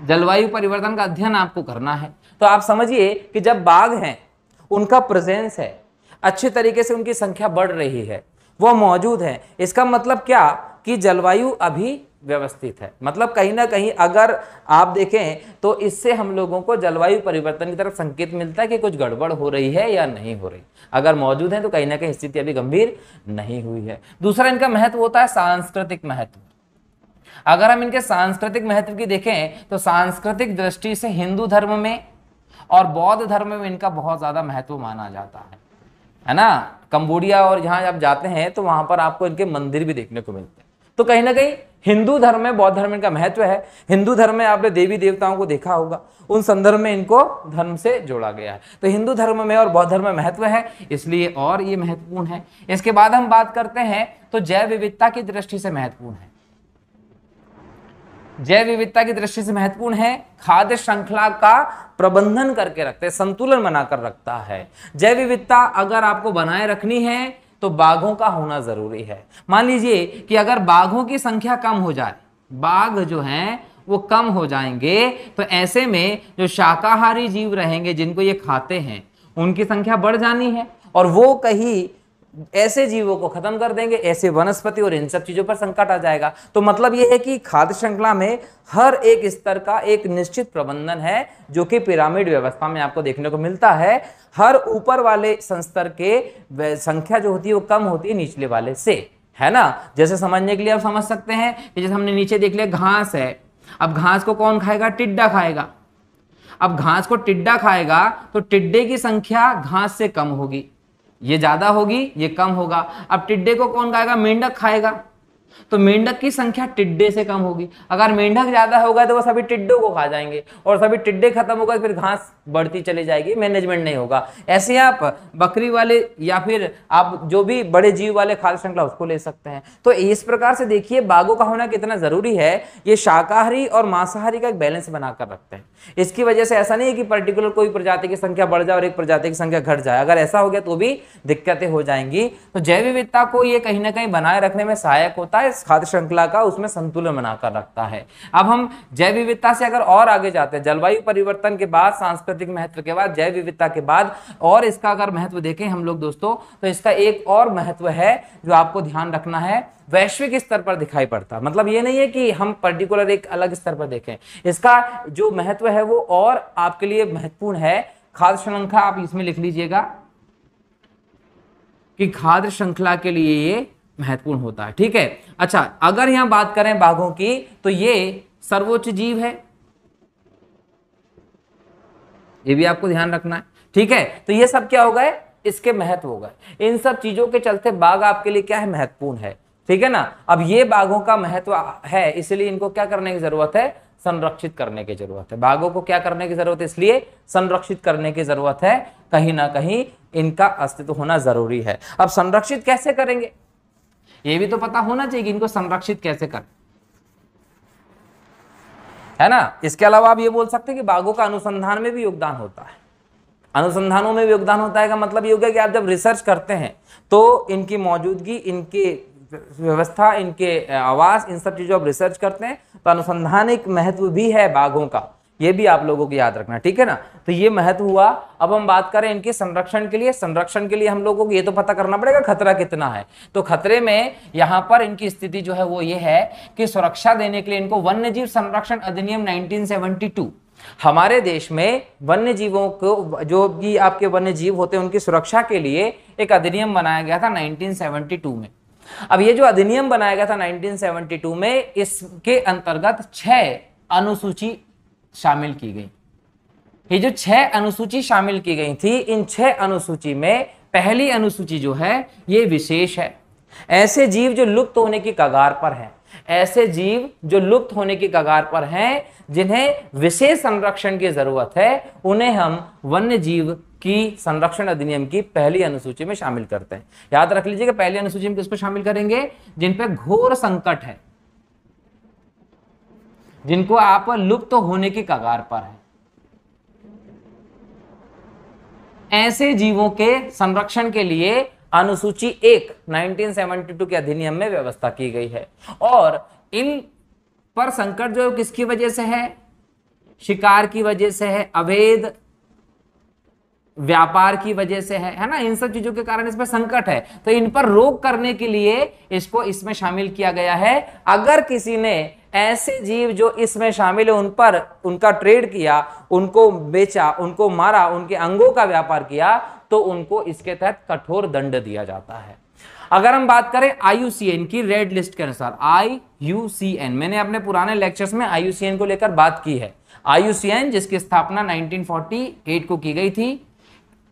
जलवायु परिवर्तन का अध्ययन आपको करना है। तो आप समझिए कि जब बाघ हैं, उनका प्रेजेंस है, अच्छे तरीके से उनकी संख्या बढ़ रही है, वो मौजूद है। इसका मतलब क्या? कि जलवायु अभी व्यवस्थित है। मतलब कहीं ना कहीं अगर आप देखें तो इससे हम लोगों को जलवायु परिवर्तन की तरफ़ संकेत मिलता है कि कुछ गड़बड़ हो रही है या नहीं हो रही। अगर मौजूद है तो कहीं ना कहीं स्थिति अभी गंभीर नहीं हुई है। दूसरा इनका महत्व होता है सांस्कृतिक महत्व। अगर हम इनके सांस्कृतिक महत्व की देखें तो सांस्कृतिक दृष्टि से हिंदू धर्म में और बौद्ध धर्म में इनका बहुत ज़्यादा महत्व माना जाता है। है ना? कंबोडिया और जहाँ आप जाते हैं तो वहाँ पर आपको इनके मंदिर भी देखने को मिलते हैं। तो कहीं ना कहीं हिंदू धर्म में, बौद्ध धर्म का महत्व है। हिंदू धर्म में आपने देवी देवताओं को देखा होगा। उन संदर्भ में इनको धर्म से जोड़ा गया है। तो हिंदू धर्म में और बौद्ध धर्म में महत्व है, इसलिए और ये महत्वपूर्ण है। इसके बाद हम बात करते हैं तो जैव विविधता की दृष्टि से महत्वपूर्ण है। जैव विविधता की दृष्टि से महत्वपूर्ण है, खाद्य श्रृंखला का प्रबंधन करके रखते संतुलन बनाकर रखता है। जैव विविधता अगर आपको बनाए रखनी है तो बाघों का होना ज़रूरी है। मान लीजिए कि अगर बाघों की संख्या कम हो जाए, बाघ जो हैं, वो कम हो जाएँगे तो ऐसे में जो शाकाहारी जीव रहेंगे, जिनको ये खाते हैं, उनकी संख्या बढ़ जानी है। और वो कहीं ऐसे जीवों को खत्म कर देंगे, ऐसे वनस्पति और इन सब चीज़ों पर संकट आ जाएगा। तो मतलब यह है कि खाद्य श्रृंखला में हर एक स्तर का एक निश्चित प्रबंधन है, जो कि पिरामिड व्यवस्था में आपको देखने को मिलता है। हर ऊपर वाले संस्तर के संख्या जो होती है, वो कम होती है निचले वाले से, है ना? जैसे समझने के लिए आप समझ सकते हैं कि जैसे हमने नीचे देख लिया, घास है। अब घास को कौन खाएगा? टिड्डा खाएगा। अब घास को टिड्डा खाएगा तो टिड्डे की संख्या घास से कम होगी। ये ज़्यादा होगी ये कम होगा। अब टिड्डे को कौन खाएगा? मेंढक खाएगा। तो मेंढक की संख्या टिड्डे से कम होगी। अगर मेंढक ज़्यादा होगा तो वो सभी टिड्डों को खा जाएँगे और सभी टिड्डे खत्म होगा तो फिर घास बढ़ती चली जाएगी, मैनेजमेंट नहीं होगा। ऐसे आप बकरी वाले या फिर आप जो भी बड़े जीव वाले खाद्य श्रृंखला उसको ले सकते हैं। तो इस प्रकार से देखिए बाघों का होना कितना ज़रूरी है, ये शाकाहारी और मांसाहारी का एक बैलेंस बनाकर रखते हैं। इसकी वजह से ऐसा नहीं है कि पर्टिकुलर कोई प्रजाति की संख्या बढ़ जाए और एक प्रजाति की संख्या घट जाए। अगर ऐसा हो गया तो भी दिक्कतें हो जाएँगी। तो जैव विविधता को ये कहीं ना कहीं बनाए रखने में सहायक होता है। खाद्य श्रृंखला का उसमें संतुलन बनाकर रखता है। अब हम जैव विविधता से अगर और आगे जाते हैं, जलवायु परिवर्तन के बाद, सांस्कृतिक महत्व के बाद, जैव विविधता के बाद, और इसका अगर महत्व देखें हम लोग दोस्तों तो इसका एक और महत्व है जो आपको ध्यान रखना है, वैश्विक स्तर पर दिखाई पड़ता। मतलब ये नहीं है कि हम पर्टिकुलर एक अलग स्तर पर देखें। इसका जो महत्व है वो और आपके लिए महत्वपूर्ण है। खाद्य श्रृंखला, आप इसमें लिख लीजिएगा कि खाद्य श्रृंखला के लिए ये महत्वपूर्ण होता है, ठीक है? अच्छा अगर यहाँ बात करें बाघों की तो ये सर्वोच्च जीव है। ये भी आपको ध्यान रखना है, ठीक है? तो ये सब क्या हो गए? इसके महत्व हो गए। इन सब चीज़ों के चलते बाघ आपके लिए क्या है? महत्वपूर्ण है, ठीक है ना? अब ये बाघों का महत्व है, इसलिए इनको क्या करने की ज़रूरत है? संरक्षित करने की ज़रूरत है। बाघों को क्या करने की ज़रूरत है? इसलिए संरक्षित करने की ज़रूरत है। कहीं ना कहीं इनका अस्तित्व होना ज़रूरी है। अब संरक्षित कैसे करेंगे? ये भी तो पता होना चाहिए कि इनको संरक्षित कैसे कर। है ना? इसके अलावा आप ये बोल सकते हैं कि बाघों का अनुसंधान में भी योगदान होता है। अनुसंधानों में भी योगदान होता है का मतलब ये हो गया कि आप जब रिसर्च करते हैं तो इनकी मौजूदगी, इनके व्यवस्था, इनके आवास, इन सब चीज़ों आप रिसर्च करते हैं तो अनुसंधान एक महत्व भी है बाघों का। ये भी आप लोगों को याद रखना, ठीक है ना? तो ये महत्व हुआ। अब हम बात करें इनके संरक्षण के लिए। संरक्षण के लिए हम लोगों को ये तो पता करना पड़ेगा खतरा कितना है। तो खतरे में यहाँ पर इनकी स्थिति जो है वो ये है कि सुरक्षा देने के लिए इनको वन्य जीव संरक्षण अधिनियम 1972 हमारे देश में वन्य जीवों को, जो भी आपके वन्य जीव होते हैं, उनकी सुरक्षा के लिए एक अधिनियम बनाया गया था 1972 में। अब ये जो अधिनियम बनाया गया था 1972 में, इसके अंतर्गत छह अनुसूची शामिल की गई। ये जो छह अनुसूची शामिल की गई थी, इन छह अनुसूची में पहली अनुसूची जो है, ये विशेष है। ऐसे जीव जो लुप्त होने की कगार पर हैं, ऐसे जीव जो लुप्त होने की कगार पर हैं, जिन्हें विशेष संरक्षण की ज़रूरत है, उन्हें हम वन्य जीव की संरक्षण अधिनियम की पहली अनुसूची में शामिल करते हैं। याद रख लीजिएगा पहली अनुसूची में किस पर शामिल करेंगे? जिन पे घोर संकट है। जिनको आप लुप्त तो होने की कगार पर है। ऐसे जीवों के संरक्षण के लिए अनुसूची एक 1972 के अधिनियम में व्यवस्था की गई है। और इन पर संकट जो किसकी वजह से है? शिकार की वजह से है, अवैध व्यापार की वजह से है। है ना? इन सब चीज़ों के कारण इसमें संकट है। तो इन पर रोक करने के लिए इसको इसमें शामिल किया गया है। अगर किसी ने ऐसे जीव जो इसमें शामिल है, उन पर उनका ट्रेड किया, उनको बेचा, उनको मारा, उनके अंगों का व्यापार किया तो उनको इसके तहत कठोर दंड दिया जाता है। अगर हम बात करें आईयूसीएन की रेड लिस्ट के अनुसार आई यू सी एन मैंने अपने पुराने लेक्चर्स में आईयूसीएन को लेकर बात की है। आईयूसीएन जिसकी स्थापना 1948 को की गई थी,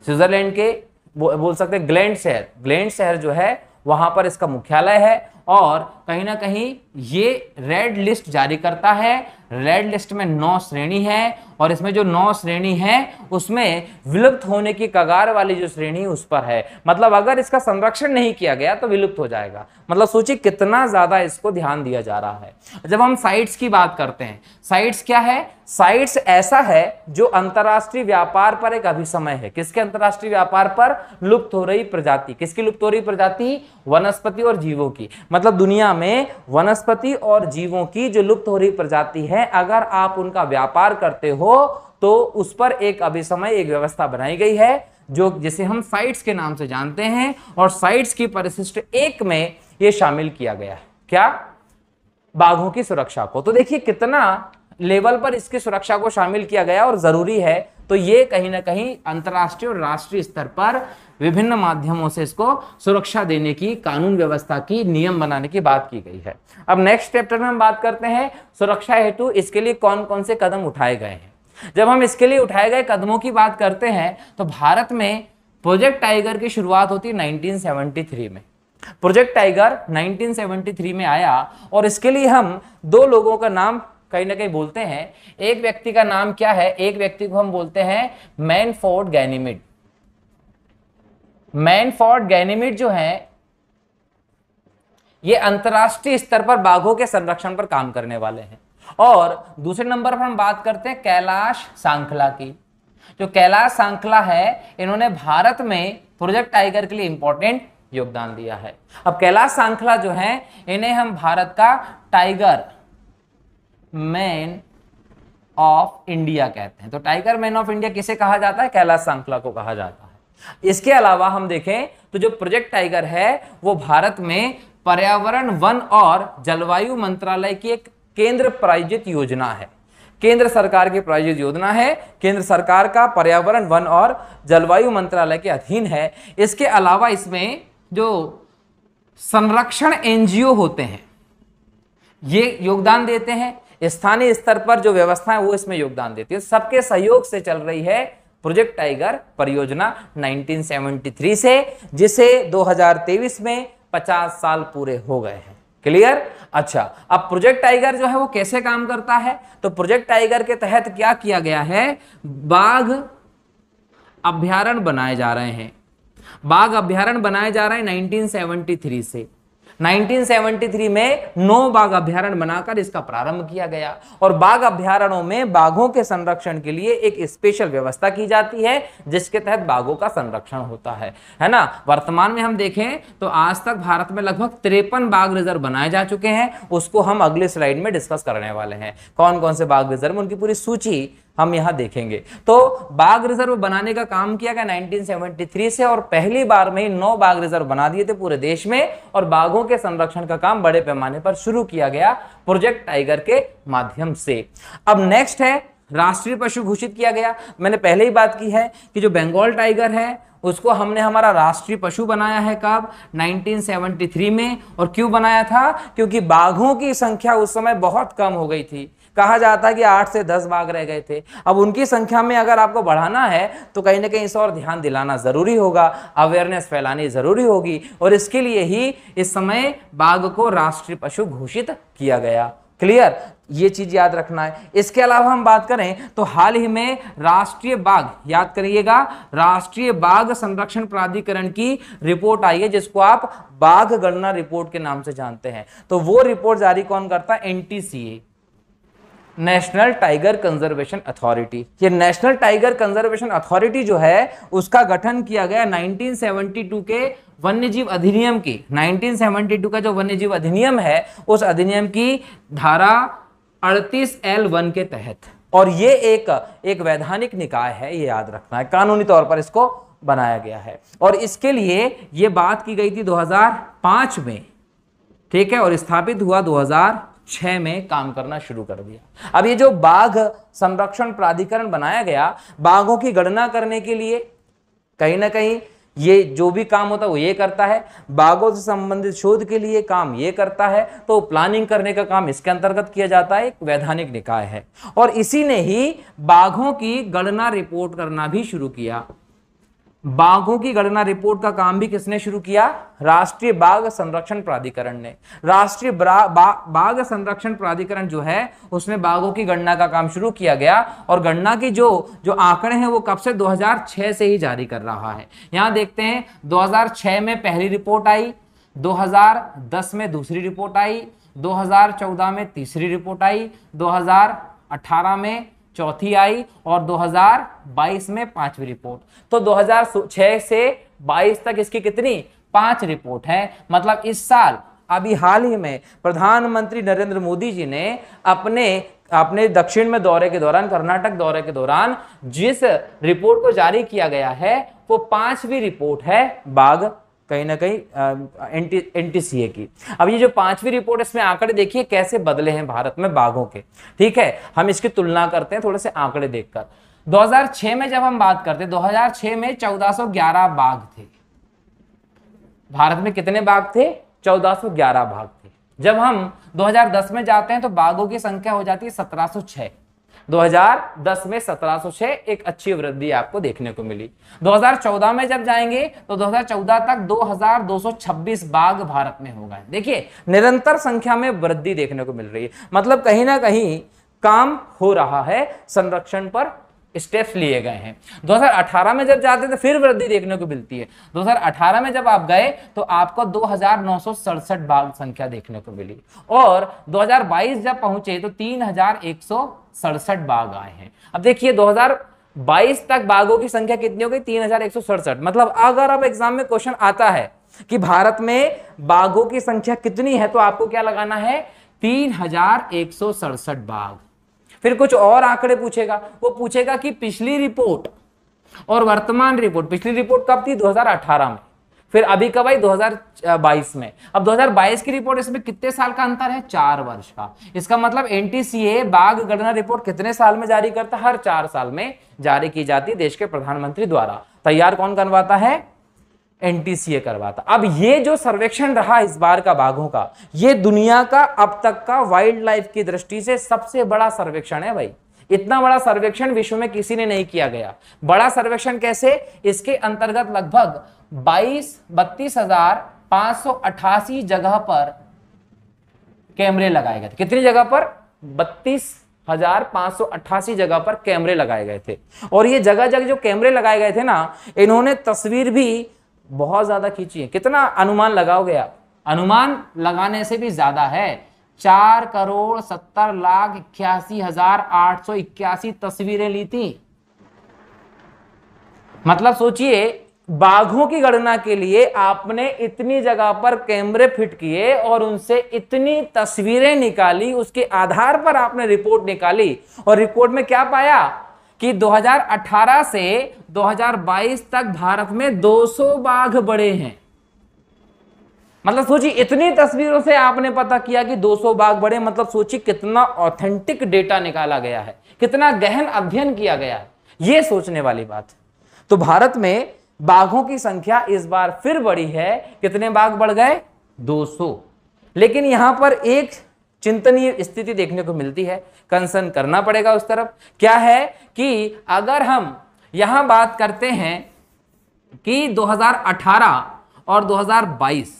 स्विट्जरलैंड के बोल सकते हैं, ग्लैंड शहर। ग्लैंड शहर जो है, वहाँ पर इसका मुख्यालय है और कहीं ना कहीं ये रेड लिस्ट जारी करता है। रेड लिस्ट में नौ श्रेणी है और इसमें जो नौ श्रेणी है, उसमें विलुप्त होने की कगार वाली जो श्रेणी उस पर है। मतलब अगर इसका संरक्षण नहीं किया गया तो विलुप्त हो जाएगा। मतलब सोचिए कितना ज़्यादा इसको ध्यान दिया जा रहा है। जब हम साइट्स की बात करते हैं साइट्स क्या है? साइट्स ऐसा है जो अंतरराष्ट्रीय व्यापार पर एक अभिसमय है। किसके अंतरराष्ट्रीय व्यापार पर? लुप्त हो रही प्रजाति। किसकी लुप्त हो रही प्रजाति? वनस्पति और जीवों की। मतलब दुनिया में वनस्पति और जीवों की जो लुप्त हो रही प्रजाति है, अगर आप उनका व्यापार करते हो तो उस पर एक अभिसमय, एक व्यवस्था बनाई गई है, जो जिसे हम साइट्स के नाम से जानते हैं, और साइट्स की परिशिष्ट एक में यह शामिल किया गया। है क्या? बाघों की सुरक्षा को। तो देखिए कितना लेवल पर इसकी सुरक्षा को शामिल किया गया और ज़रूरी है तो ये कहीं ना कहीं अंतर्राष्ट्रीय और राष्ट्रीय स्तर पर विभिन्न माध्यमों से इसको सुरक्षा देने की, कानून व्यवस्था की, नियम बनाने की बात की गई है। अब नेक्स्ट चैप्टर में हम बात करते हैं, सुरक्षा हेतु इसके लिए कौन कौन से कदम उठाए गए हैं। जब हम इसके लिए उठाए गए कदमों की बात करते हैं तो भारत में प्रोजेक्ट टाइगर की शुरुआत होती है 1973 में। प्रोजेक्ट टाइगर 1973 में आया और इसके लिए हम दो लोगों का नाम कहीं ना कहीं बोलते हैं। एक व्यक्ति का नाम क्या है? एक व्यक्ति को हम बोलते हैं मैन फोर्ड गैनिमिड। मैन फोर्ड गैनिमिड जो है, ये अंतर्राष्ट्रीय स्तर पर बाघों के संरक्षण पर काम करने वाले हैं। और दूसरे नंबर पर हम बात करते हैं कैलाश सांखला की। जो कैलाश सांखला है, इन्होंने भारत में प्रोजेक्ट टाइगर के लिए इंपॉर्टेंट योगदान दिया है। अब कैलाश सांखला जो है, इन्हें हम भारत का टाइगर मैन ऑफ़ इंडिया कहते हैं। तो टाइगर मैन ऑफ़ इंडिया किसे कहा जाता है? कैलाश सांखला को कहा जाता है। इसके अलावा हम देखें तो जो प्रोजेक्ट टाइगर है, वो भारत में पर्यावरण, वन और जलवायु मंत्रालय की एक केंद्र प्रायोजित योजना है। केंद्र सरकार की प्रायोजित योजना है। केंद्र सरकार का पर्यावरण, वन और जलवायु मंत्रालय के अधीन है। इसके अलावा इसमें जो संरक्षण एनजीओ होते हैं, ये योगदान देते हैं। स्थानीय स्तर पर जो व्यवस्था है, वो इसमें योगदान देती है। सबके सहयोग से चल रही है प्रोजेक्ट टाइगर परियोजना 1973 से, जिसे 2023 में 50 साल पूरे हो गए हैं। क्लियर अच्छा अब प्रोजेक्ट टाइगर जो है वो कैसे काम करता है? तो प्रोजेक्ट टाइगर के तहत क्या किया गया है? बाघ अभ्यारण बनाए जा रहे हैं। बाघ अभ्यारण बनाए जा रहे हैं 1973 से। 1973 में नौ बाघ अभ्यारण बनाकर इसका प्रारंभ किया गया। और बाघ अभ्यारणों में बाघों के संरक्षण के लिए एक स्पेशल व्यवस्था की जाती है, जिसके तहत बाघों का संरक्षण होता है। है ना? वर्तमान में हम देखें तो आज तक भारत में लगभग तिरपन बाघ रिज़र्व बनाए जा चुके हैं। उसको हम अगले स्लाइड में डिस्कस करने वाले हैं। कौन कौन से बाघ रिज़र्व उनकी पूरी सूची हम यहाँ देखेंगे। तो बाघ रिज़र्व बनाने का काम किया गया 1973 से और पहली बार में ही नौ बाघ रिज़र्व बना दिए थे पूरे देश में और बाघों के संरक्षण का काम बड़े पैमाने पर शुरू किया गया प्रोजेक्ट टाइगर के माध्यम से। अब नेक्स्ट है, राष्ट्रीय पशु घोषित किया गया। मैंने पहले ही बात की है कि जो बंगाल टाइगर है, उसको हमने हमारा राष्ट्रीय पशु बनाया है कब? 1973 में। और क्यों बनाया था? क्योंकि बाघों की संख्या उस समय बहुत कम हो गई थी। कहा जाता है कि आठ से दस बाघ रह गए थे। अब उनकी संख्या में अगर आपको बढ़ाना है तो कहीं ना कहीं इस और ध्यान दिलाना ज़रूरी होगा अवेयरनेस फैलानी ज़रूरी होगी, और इसके लिए ही इस समय बाघ को राष्ट्रीय पशु घोषित किया गया। क्लियर ये चीज़ याद रखना है। इसके अलावा हम बात करें तो हाल ही में राष्ट्रीय बाघ, याद करिएगा, राष्ट्रीय बाघ संरक्षण प्राधिकरण की रिपोर्ट आई है, जिसको आप बाघ गणना रिपोर्ट के नाम से जानते हैं। तो वो रिपोर्ट जारी कौन करता है? NTCA. National tiger conservation authority. ये नेशनल टाइगर कंजर्वेशन अथॉरिटी जो है, उसका गठन किया गया 1972 के वन्यजीव अधिनियम की। 1972 का जो वन्यजीव अधिनियम है, उस अधिनियम की धारा 38 एल वन के तहत। और ये एक एक वैधानिक निकाय है, ये याद रखना है। कानूनी तौर पर इसको बनाया गया है। और इसके लिए ये बात की गई थी 2005 में। ठीक है? और स्थापित हुआ छह में काम करना शुरू कर दिया। अब ये जो बाघ संरक्षण प्राधिकरण बनाया गया, बाघों की गणना करने के लिए कहीं ना कहीं ये जो भी काम होता है वो ये करता है। बाघों से संबंधित शोध के लिए काम ये करता है। तो प्लानिंग करने का काम इसके अंतर्गत किया जाता है, एक वैधानिक निकाय है। और इसी ने ही बाघों की गणना रिपोर्ट करना भी शुरू किया। बाघों की गणना रिपोर्ट का काम भी किसने शुरू किया? राष्ट्रीय बाघ संरक्षण प्राधिकरण ने। राष्ट्रीय बाघ संरक्षण प्राधिकरण जो है उसमें बाघों की गणना का काम शुरू किया गया और गणना की जो जो आंकड़े हैं वो कब से? 2006 से ही जारी कर रहा है। यहाँ देखते हैं 2006 में पहली रिपोर्ट आई 2010 में दूसरी रिपोर्ट आई 2014 में तीसरी रिपोर्ट आई 2018 में चौथी आई और 2022 में पांचवी रिपोर्ट। तो 2006 से 22 तक इसकी कितनी? पाँच रिपोर्ट है। मतलब इस साल, अभी हाल ही में प्रधानमंत्री नरेंद्र मोदी जी ने अपने अपने दक्षिण में दौरे के दौरान, कर्नाटक दौरे के दौरान जिस रिपोर्ट को जारी किया गया है, वो पांचवी रिपोर्ट है बाघ कहीं ना कहीं एनटी एनटीसीए की। अब ये जो पांचवी रिपोर्ट इसमें आंकड़े देखिए, कैसे बदले हैं भारत में बाघों के। ठीक है, हम इसकी तुलना करते हैं, थोड़े से आंकड़े देखकर। 2006 में जब हम बात करते हैं 2006 में 1411 बाघ थे। भारत में कितने बाघ थे? 1411 बाघ थे। जब हम 2010 में जाते हैं तो बाघों की संख्या हो जाती है 1706 2010 में 1706 एक अच्छी वृद्धि आपको देखने को मिली। 2014 में जब जाएँगे तो 2014 तक 2226 बाघ भारत में हो गए देखिए, निरंतर संख्या में वृद्धि देखने को मिल रही है। मतलब कहीं ना कहीं काम हो रहा है, संरक्षण पर स्टेप्स लिए गए हैं। 2018 में जब जाते तो फिर वृद्धि देखने को मिलती है। 2018 में जब आप गए तो आपको दो बाघ संख्या देखने को मिली। और 2022 जब पहुँचे तो तीन हज़ार एक सौ बाघ आए हैं। अब देखिए 2022 तक बाघों की संख्या कितनी हो गई? तीन हज़ार एक सौ सड़सठ। मतलब अगर अब एग्ज़ाम में क्वेश्चन आता है कि भारत में बाघों की संख्या कितनी है तो आपको क्या लगाना है? तीन हज़ार एक सौ सड़सठ बाघ। फिर कुछ और आंकड़े पूछेगा। वो पूछेगा कि पिछली रिपोर्ट और वर्तमान रिपोर्ट पिछली रिपोर्ट कब थी? 2018 में। फिर अभी कब आई? 2022 में। अब 2022 की रिपोर्ट इसमें कितने साल का अंतर है? चार वर्ष का। इसका मतलब एनटीसीए बाघ गणना रिपोर्ट कितने साल में जारी करता हर चार साल में जारी की जाती देश के प्रधानमंत्री द्वारा। तैयार कौन करवाता है? एनटीसीए करवाता। अब ये जो सर्वेक्षण रहा इस बार का बाघों का, ये दुनिया का अब तक का वाइल्ड लाइफ की दृष्टि से सबसे बड़ा सर्वेक्षण है भाई। इतना बड़ा सर्वेक्षण विश्व में किसी ने नहीं किया गया। बड़ा सर्वेक्षण कैसे? इसके अंतर्गत लगभग बाईस, बत्तीस हज़ार पाँच सौ अठासी जगह पर कैमरे लगाए गए थे। कितनी जगह पर? बत्तीस हज़ार पाँच सौ अट्ठासी जगह पर कैमरे लगाए गए थे। और ये जगह जगह जो कैमरे लगाए गए थे ना, इन्होंने तस्वीर भी बहुत ज़्यादा खींची है। कितना अनुमान लगाओगे आप? अनुमान लगाने से भी ज़्यादा है। चार करोड़ सत्तर लाख इक्यासी हज़ार आठ सौ इक्यासी तस्वीरें ली थी। मतलब सोचिए बाघों की गणना के लिए आपने इतनी जगह पर कैमरे फिट किए और उनसे इतनी तस्वीरें निकाली, उसके आधार पर आपने रिपोर्ट निकाली। और रिपोर्ट में क्या पाया कि 2018 से 2022 तक भारत में 200 बाघ बड़े हैं। मतलब सोचिए, इतनी तस्वीरों से आपने पता किया कि 200 बाघ बड़े मतलब सोचिए कितना ऑथेंटिक डेटा निकाला गया है, कितना गहन अध्ययन किया गया है। यह सोचने वाली बात। तो भारत में बाघों की संख्या इस बार फिर बढ़ी है। कितने बाघ बढ़ गए? 200 लेकिन यहाँ पर एक चिंतनीय स्थिति देखने को मिलती है। कंसर्न करना पड़ेगा उस तरफ़। क्या है कि अगर हम यहाँ बात करते हैं कि 2018 और 2022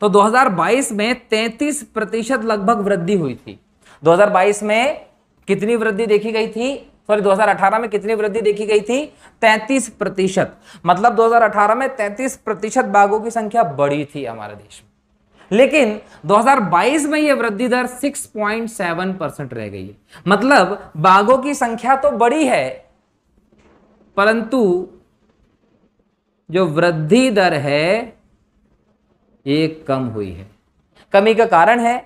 तो 2022 में 33 प्रतिशत लगभग वृद्धि हुई थी। 2022 में कितनी वृद्धि देखी गई थी? सॉरी 2018 में कितनी वृद्धि देखी गई थी? 33 प्रतिशत। मतलब 2018 में 33 प्रतिशत बाघों की संख्या बढ़ी थी हमारे देश में। लेकिन 2022 में यह वृद्धि दर 6.7 परसेंट रह गई है। मतलब बाघों की संख्या तो बड़ी है, परंतु जो वृद्धि दर है, ये कम हुई है। कमी का कारण है,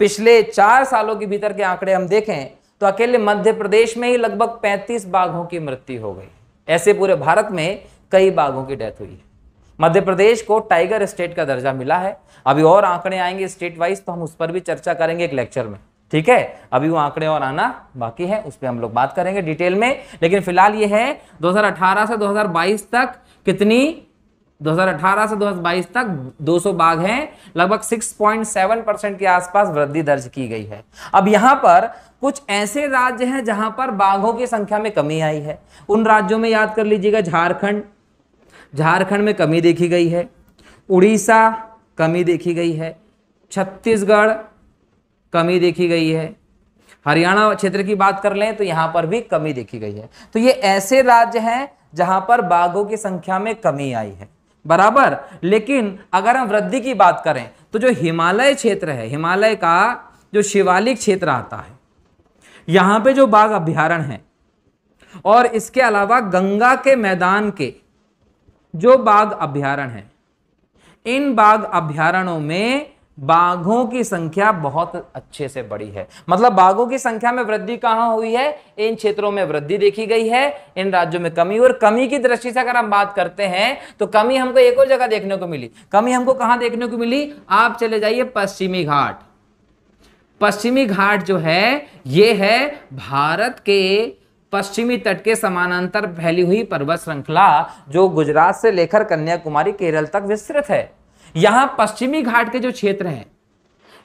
पिछले चार सालों के भीतर के आंकड़े हम देखें तो अकेले मध्य प्रदेश में ही लगभग 35 बाघों की मृत्यु हो गई। ऐसे पूरे भारत में कई बाघों की डेथ हुई। मध्य प्रदेश को टाइगर स्टेट का दर्जा मिला है। अभी और आंकड़े आएँगे स्टेट वाइज तो हम उस पर भी चर्चा करेंगे एक लेक्चर में। ठीक है? अभी वो आंकड़े और आना बाकी है, उस पर हम लोग बात करेंगे डिटेल में। लेकिन फ़िलहाल ये है 2018 से 2022 तक कितनी? 2018 से 2022 तक 200 बाघ हैं। लगभग 6.7 परसेंट के आसपास वृद्धि दर्ज की गई है। अब यहाँ पर कुछ ऐसे राज्य हैं जहाँ पर बाघों की संख्या में कमी आई है। उन राज्यों में याद कर लीजिएगा, झारखंड। झारखंड में कमी देखी गई है। उड़ीसा कमी देखी गई है। छत्तीसगढ़ कमी देखी गई है। हरियाणा क्षेत्र की बात कर लें तो यहाँ पर भी कमी देखी गई है। तो ये ऐसे राज्य हैं जहाँ पर बाघों की संख्या में कमी आई है। बराबर? लेकिन अगर हम वृद्धि की बात करें तो जो हिमालय क्षेत्र है, हिमालय का जो शिवालिक क्षेत्र आता है यहाँ पे जो बाघ अभ्यारण है। और इसके अलावा गंगा के मैदान के जो बाघ अभ्यारण है, इन बाघ अभ्यारणों में बाघों की संख्या बहुत अच्छे से बढ़ी है। मतलब बाघों की संख्या में वृद्धि कहाँ हुई है? इन क्षेत्रों में वृद्धि देखी गई है, इन राज्यों में कमी। और कमी की दृष्टि से अगर हम बात करते हैं तो कमी हमको एक और जगह देखने को मिली। कमी हमको कहाँ देखने को मिली? आप चले जाइए पश्चिमी घाट। पश्चिमी घाट जो है, ये है भारत के पश्चिमी तट के समानांतर फैली हुई पर्वत श्रृंखला, जो गुजरात से लेकर कन्याकुमारी केरल तक विस्तृत है। यहाँ पश्चिमी घाट के जो क्षेत्र हैं,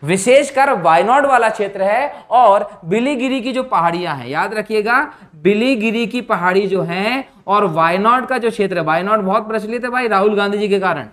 विशेषकर वायनॉड वाला क्षेत्र है और बिलीगिरी की जो पहाड़ियाँ हैं, याद रखिएगा, बिलीगिरी की पहाड़ी जो है और वायनॉड का जो क्षेत्र है, वायनॉड बहुत प्रचलित है भाई राहुल गांधी जी के कारण।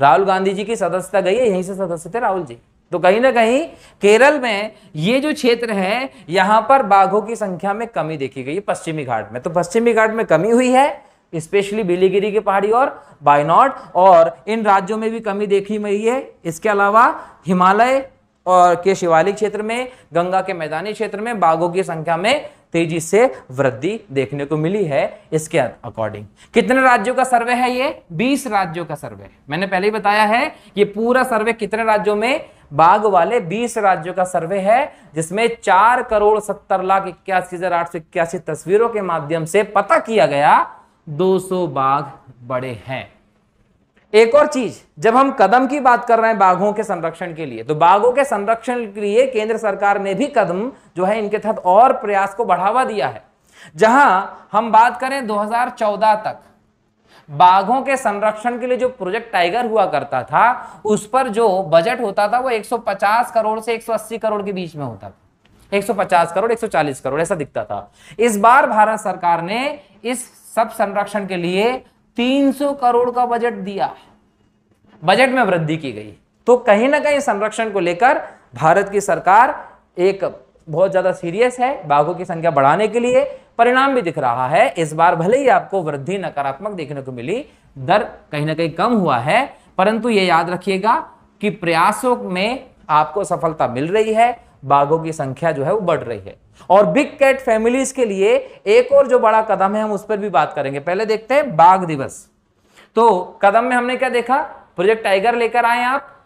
राहुल गांधी जी की सदस्यता गई है, यहीं से सदस्य थे राहुल जी। तो कहीं ना कहीं केरल में ये जो क्षेत्र है, यहाँ पर बाघों की संख्या में कमी देखी गई पश्चिमी घाट में। तो पश्चिमी घाट में कमी हुई है स्पेशली बिलीगिरी की पहाड़ी और बायनॉट और इन राज्यों में भी कमी देखी गई है। इसके अलावा हिमालय और के शिवालिक क्षेत्र में, गंगा के मैदानी क्षेत्र में बाघों की संख्या में तेज़ी से वृद्धि देखने को मिली है इसके अकॉर्डिंग कितने राज्यों का सर्वे है ये? 20 राज्यों का सर्वे मैंने पहले ही बताया है, ये पूरा सर्वे कितने राज्यों में? बाघ वाले 20 राज्यों का सर्वे है, जिसमें चार करोड़ सत्तर लाख इक्यासी हज़ार आठ सौ इक्यासी तस्वीरों के माध्यम से पता किया गया 200 बाघ बड़े हैं। एक और चीज़, जब हम कदम की बात कर रहे हैं बाघों के संरक्षण के लिए तो बाघों के संरक्षण के लिए केंद्र सरकार ने भी कदम जो है इनके तहत और प्रयास को बढ़ावा दिया है। जहाँ हम बात करें 2014 तक, बाघों के संरक्षण के लिए जो प्रोजेक्ट टाइगर हुआ करता था, उस पर जो बजट होता था वो 150 करोड़ से 180 करोड़ के बीच में होता था। 150 करोड़ 140 करोड़, ऐसा दिखता था। इस बार भारत सरकार ने इस सब संरक्षण के लिए 300 करोड़ का बजट दिया बजट में वृद्धि की गई। तो कहीं ना कहीं संरक्षण को लेकर भारत की सरकार एक बहुत ज़्यादा सीरियस है, बाघों की संख्या बढ़ाने के लिए परिणाम भी दिख रहा है। इस बार भले ही आपको वृद्धि नकारात्मक देखने को मिली, दर कहीं ना कहीं कम हुआ है, परंतु यह याद रखिएगा कि प्रयासों में आपको सफलता मिल रही है, बाघों की संख्या जो है वो बढ़ रही है। और बिग कैट फैमिलीज़ के लिए एक और जो बड़ा कदम है, हम उस पर भी बात करेंगे। पहले देखते हैं बाघ दिवस। तो कदम में हमने क्या देखा? प्रोजेक्ट टाइगर लेकर आए आप।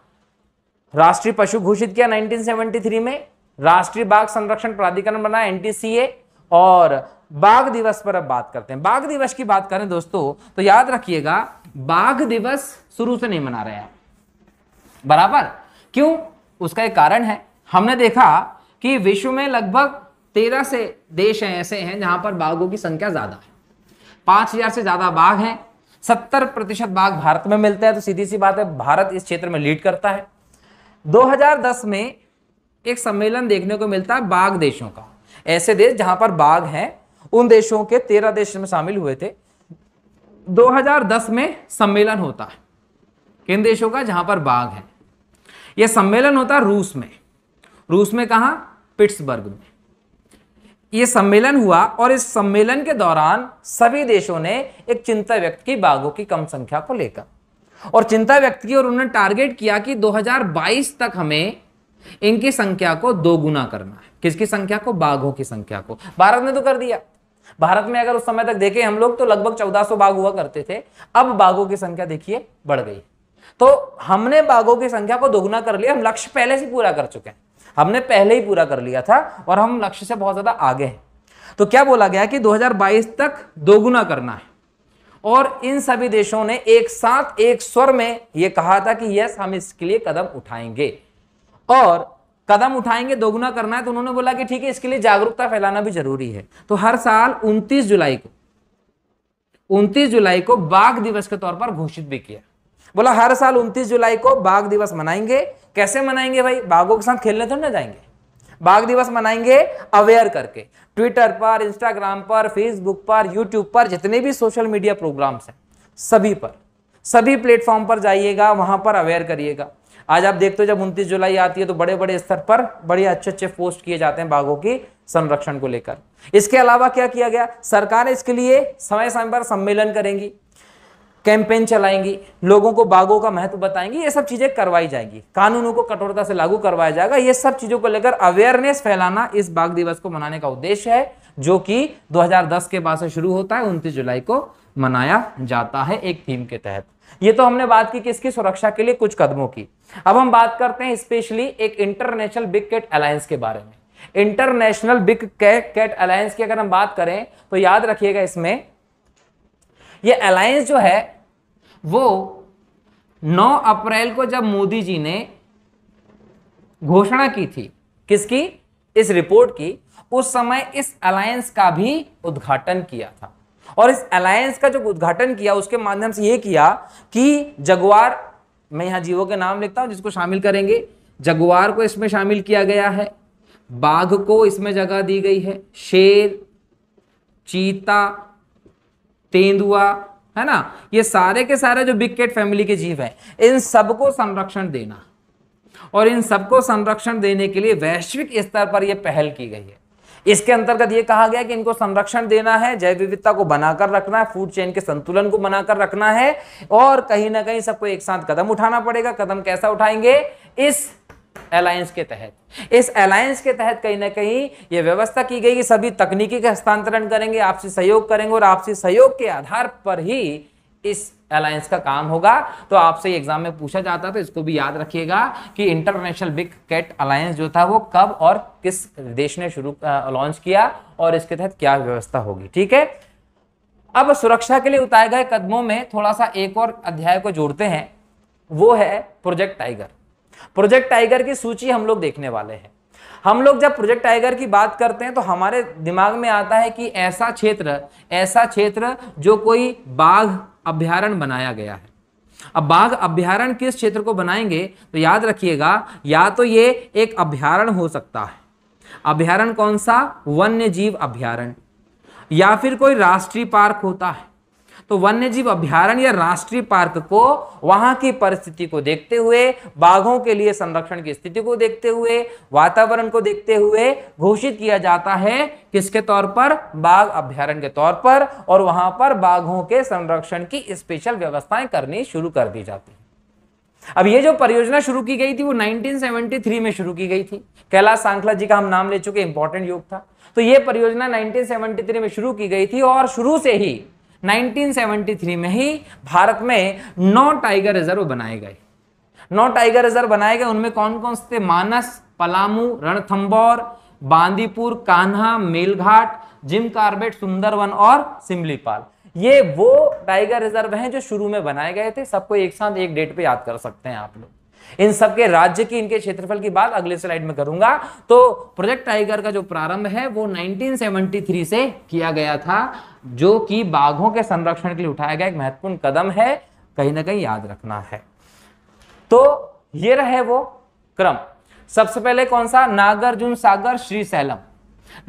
राष्ट्रीय पशु घोषित किया 1973 में। राष्ट्रीय बाघ संरक्षण प्राधिकरण बना एनटीसीए और बाघ दिवस पर अब बात करते हैं। बाघ दिवस की बात करें दोस्तों तो याद रखिएगा, बाघ दिवस शुरू से नहीं मना रहे हैं। बराबर? क्यों? उसका एक कारण है। हमने देखा कि विश्व में लगभग तेरह से देश हैं, ऐसे हैं जहाँ पर बाघों की संख्या ज़्यादा है। पाँच हज़ार से ज़्यादा बाघ हैं, सत्तर प्रतिशत बाघ भारत में मिलते हैं तो सीधी सी बात है, भारत इस क्षेत्र में लीड करता है। 2010 में एक सम्मेलन देखने को मिलता है बाघ देशों का। ऐसे देश जहाँ पर बाघ हैं, उन देशों के तेरह देश में शामिल हुए थे। 2010 में सम्मेलन होता है, किन देशों का? जहाँ पर बाघ है। यह सम्मेलन होता है रूस में। रूस में कहा? पिट्सबर्ग में। ये सम्मेलन हुआ और इस सम्मेलन के दौरान सभी देशों ने एक चिंता व्यक्त की बाघों की कम संख्या को लेकर। और चिंता व्यक्त की और उन्होंने टारगेट किया कि 2022 तक हमें इनकी संख्या को दो गुना करना है। किसकी संख्या को? बाघों की संख्या को। भारत ने तो कर दिया। भारत में अगर उस समय तक देखें, हम लोग तो लगभग 1400 बाघ हुआ करते थे। अब बाघों की संख्या देखिए, बढ़ गई। तो हमने बाघों की संख्या को दोगुना कर लिया। हम लक्ष्य पहले से पूरा कर चुके हैं। हमने पहले ही पूरा कर लिया था और हम लक्ष्य से बहुत ज़्यादा आगे हैं। तो क्या बोला गया कि 2022 तक दोगुना करना है। और इन सभी देशों ने एक साथ, एक स्वर में यह कहा था कि यस, हम इसके लिए कदम उठाएँगे। और कदम उठाएँगे, दोगुना करना है तो उन्होंने बोला कि ठीक है, इसके लिए जागरूकता फैलाना भी ज़रूरी है। तो हर साल 29 जुलाई को 29 जुलाई को बाघ दिवस के तौर पर घोषित भी किया। बोला, हर साल 29 जुलाई को बाघ दिवस मनाएँगे कैसे मनाएँगे भाई? बाघों के साथ खेलने तो ना जाएँगे। बाघ दिवस मनाएँगे अवेयर करके। ट्विटर पर इंस्टाग्राम पर फेसबुक पर यूट्यूब पर, जितने भी सोशल मीडिया प्रोग्राम्स हैं, सभी पर। सभी प्लेटफॉर्म पर जाइएगा, वहाँ पर अवेयर करिएगा। आज आप देखते हो जब उनतीस जुलाई आती है तो बड़े बड़े स्तर पर बड़े अच्छे अच्छे पोस्ट किए जाते हैं बाघों की संरक्षण को लेकर। इसके अलावा क्या किया गया? सरकार इसके लिए समय समय पर सम्मेलन करेंगी। कैंपेन चलाएँगी, लोगों को बाघों का महत्व बताएँगी, ये सब चीज़ें करवाई जाएँगी। कानूनों को कठोरता से लागू करवाया जाएगा। ये सब चीज़ों को लेकर अवेयरनेस फैलाना इस बाघ दिवस को मनाने का उद्देश्य है, जो कि 2010 के बाद से शुरू होता है, उनतीस जुलाई को मनाया जाता है एक थीम के तहत। ये तो हमने बात की किसकी सुरक्षा के लिए, कुछ कदमों की। अब हम बात करते हैं स्पेशली एक इंटरनेशनल बिग कैट अलायंस के बारे में। इंटरनेशनल बिग कैट अलायंस की अगर हम बात करें तो याद रखिएगा इसमें, ये अलायंस जो है वो 9 अप्रैल को जब मोदी जी ने घोषणा की थी, किसकी? इस रिपोर्ट की। उस समय इस अलायंस का भी उद्घाटन किया था। और इस अलायंस का जो उद्घाटन किया, उसके माध्यम से यह किया कि जगवार मैं यहाँ जीवों के नाम लिखता हूँ, जिसको शामिल करेंगे जगवार को इसमें शामिल किया गया है। बाघ को इसमें जगह दी गई है। शेर, चीता, तेंदुआ है ना? ये सारे के सारे जो बिग कैट फैमिली के जीव हैं, इन सबको संरक्षण देना। और इन सबको संरक्षण देने के लिए वैश्विक स्तर पर यह पहल की गई है। इसके अंतर्गत ये कहा गया कि इनको संरक्षण देना है, जैव विविधता को बनाकर रखना है फ़ूड चेन के संतुलन को बनाकर रखना है, और कहीं ना कहीं सबको एक साथ कदम उठाना पड़ेगा। कदम कैसा उठाएँगे? इस अलायंस के तहत। इस अलायंस के तहत कहीं ना कहीं यह व्यवस्था की गई कि सभी तकनीकी का हस्तांतरण करेंगे, आपसी सहयोग करेंगे और आपसी सहयोग के आधार पर ही इस अलायंस का काम होगा। तो आपसे एग्ज़ाम में पूछा जाता तो इसको भी याद रखिएगा कि इंटरनेशनल बिग कैट अलायंस जो था वो कब और किस देश ने शुरू लॉन्च किया और इसके तहत क्या व्यवस्था होगी, ठीक है? अब सुरक्षा के लिए उठाए गए कदमों में थोड़ा सा एक और अध्याय को जोड़ते हैं। वो है प्रोजेक्ट टाइगर प्रोजेक्ट टाइगर की सूची हम लोग देखने वाले हैं। हम लोग जब प्रोजेक्ट टाइगर की बात करते हैं तो हमारे दिमाग में आता है कि ऐसा क्षेत्र ऐसा क्षेत्र जो कोई बाघ अभ्यारण बनाया गया है। अब बाघ अभ्यारण किस क्षेत्र को बनाएँगे तो याद रखिएगा, या तो ये एक अभ्यारण हो सकता है। अभ्यारण कौन सा? वन्य जीव अभ्यारण। या फिर कोई राष्ट्रीय पार्क होता है। तो वन्य जीव अभ्यारण्य या राष्ट्रीय पार्क को, वहाँ की परिस्थिति को देखते हुए, बाघों के लिए संरक्षण की स्थिति को देखते हुए, वातावरण को देखते हुए घोषित किया जाता है किसके तौर पर? बाघ अभ्यारण्य के तौर पर और वहाँ पर बाघों के संरक्षण की स्पेशल व्यवस्थाएँ करनी शुरू कर दी जाती है। अब ये जो परियोजना शुरू की गई थी, वो 1973 में शुरू की गई थी। कैलाश सांखला जी का हम नाम ले चुके इंपॉर्टेंट योग था। तो ये परियोजना 1973 में शुरू की गई थी और शुरू से ही 1973 में ही भारत में नौ टाइगर रिज़र्व बनाए गए। नौ टाइगर रिज़र्व बनाए गए, उनमें कौन कौन से थे? मानस, पलामू रणथंबौर बांदीपुर, कान्हा, मेलघाट, जिम कार्बेट, सुंदरवन और सिमलीपाल। ये वो टाइगर रिज़र्व हैं जो शुरू में बनाए गए थे। सबको एक साथ एक डेट पे याद कर सकते हैं आप लोग। इन सबके राज्य की, इनके क्षेत्रफल की बात अगले स्लाइड में करूँगा। तो प्रोजेक्ट टाइगर का जो प्रारंभ है, वो 1973 से किया गया था, जो कि बाघों के संरक्षण के लिए उठाया गया एक महत्वपूर्ण कदम है, कहीं ना कहीं याद रखना है। तो ये रहे वो क्रम। सबसे पहले कौन सा? नागार्जुन सागर श्री सैलम।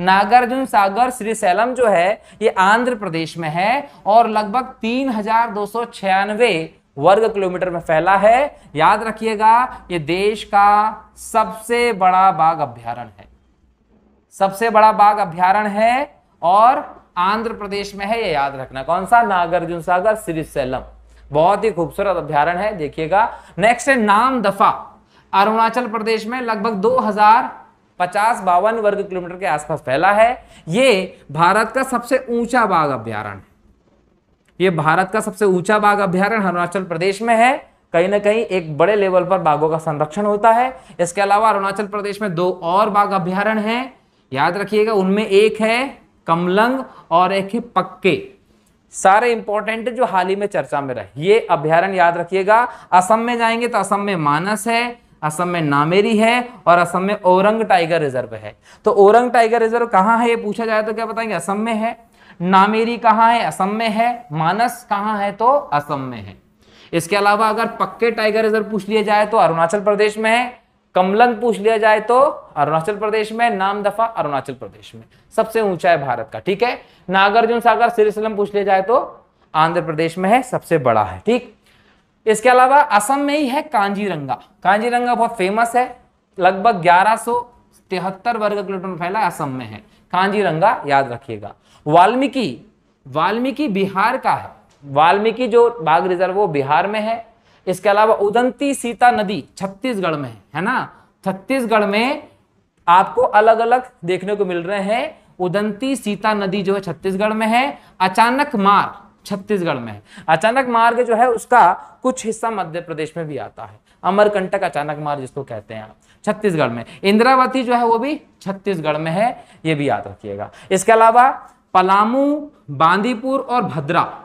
नागार्जुन सागर श्री सैलम जो है, ये आंध्र प्रदेश में है, और लगभग तीन हज़ार दो सौ छियानवे वर्ग किलोमीटर में फैला है। याद रखिएगा, ये देश का सबसे बड़ा बाघ अभ्यारण है। सबसे बड़ा बाघ अभ्यारण है और आंध्र प्रदेश में है, ये याद रखना। कौन सा? नागार्जुन सागर श्रीसैलम बहुत ही खूबसूरत अभ्यारण है, देखिएगा। नेक्स्ट है नाम दफ़ा। अरुणाचल प्रदेश में लगभग दो हज़ार पचास बावन वर्ग किलोमीटर के आसपास फैला है। ये भारत का सबसे ऊँचा बाघ अभ्यारण है। ये भारत का सबसे ऊँचा बाघ अभ्यारण्य अरुणाचल प्रदेश में है। कहीं ना कहीं एक बड़े लेवल पर बाघों का संरक्षण होता है। इसके अलावा अरुणाचल प्रदेश में दो और बाघ अभ्यारण्य हैं। याद रखिएगा, उनमें एक है कमलंग और एक है पक्के। सारे इंपॉर्टेंट जो हाल ही में चर्चा में रहे, ये अभ्यारण्य याद रखिएगा। असम में जाएँगे तो असम में मानस है, असम में नामेरी है और असम में औरंग टाइगर रिज़र्व है। तो औरंग टाइगर रिज़र्व कहाँ है ये पूछा जाए तो क्या बताएँगे? असम में है। नामेरी कहाँ है? असम में है। मानस कहाँ है तो असम में है। इसके अलावा अगर पक्के टाइगर रिज़र्व पूछ लिया जाए तो अरुणाचल प्रदेश में है। कमलंग पूछ लिया जाए तो अरुणाचल प्रदेश में नाम दफ़ा अरुणाचल प्रदेश में। सबसे ऊँचा है भारत का, ठीक है? नागार्जुन सागर, सिरिसलम पूछ लिया जाए तो आंध्र प्रदेश में है, सबसे बड़ा है, ठीक? इसके अलावा असम में ही है कांजीरंगा। कांजीरंगा बहुत फ़ेमस है। लगभग ग्यारह तिहत्तर वर्ग किलोमीटर फैला असम में है। कांजीरंगा याद रखिएगा। वाल्मीकि वाल्मीकि बिहार का है। वाल्मीकि जो बाघ रिज़र्व, वो बिहार में है। इसके अलावा उदंती सीता नदी छत्तीसगढ़ में है है ना? छत्तीसगढ़ में आपको अलग अलग देखने को मिल रहे हैं। उदंती सीता नदी जो है छत्तीसगढ़ में है। अचानक मार छत्तीसगढ़ में है। अचानक मार्ग जो है उसका कुछ हिस्सा मध्य प्रदेश में भी आता है। अमरकंटक अचानक मार्ग जिसको कहते हैं आप। छत्तीसगढ़ में। इंद्रावती जो है वो भी छत्तीसगढ़ में है, ये भी याद रखिएगा। इसके अलावा पलामू, बांदीपुर और भद्रा।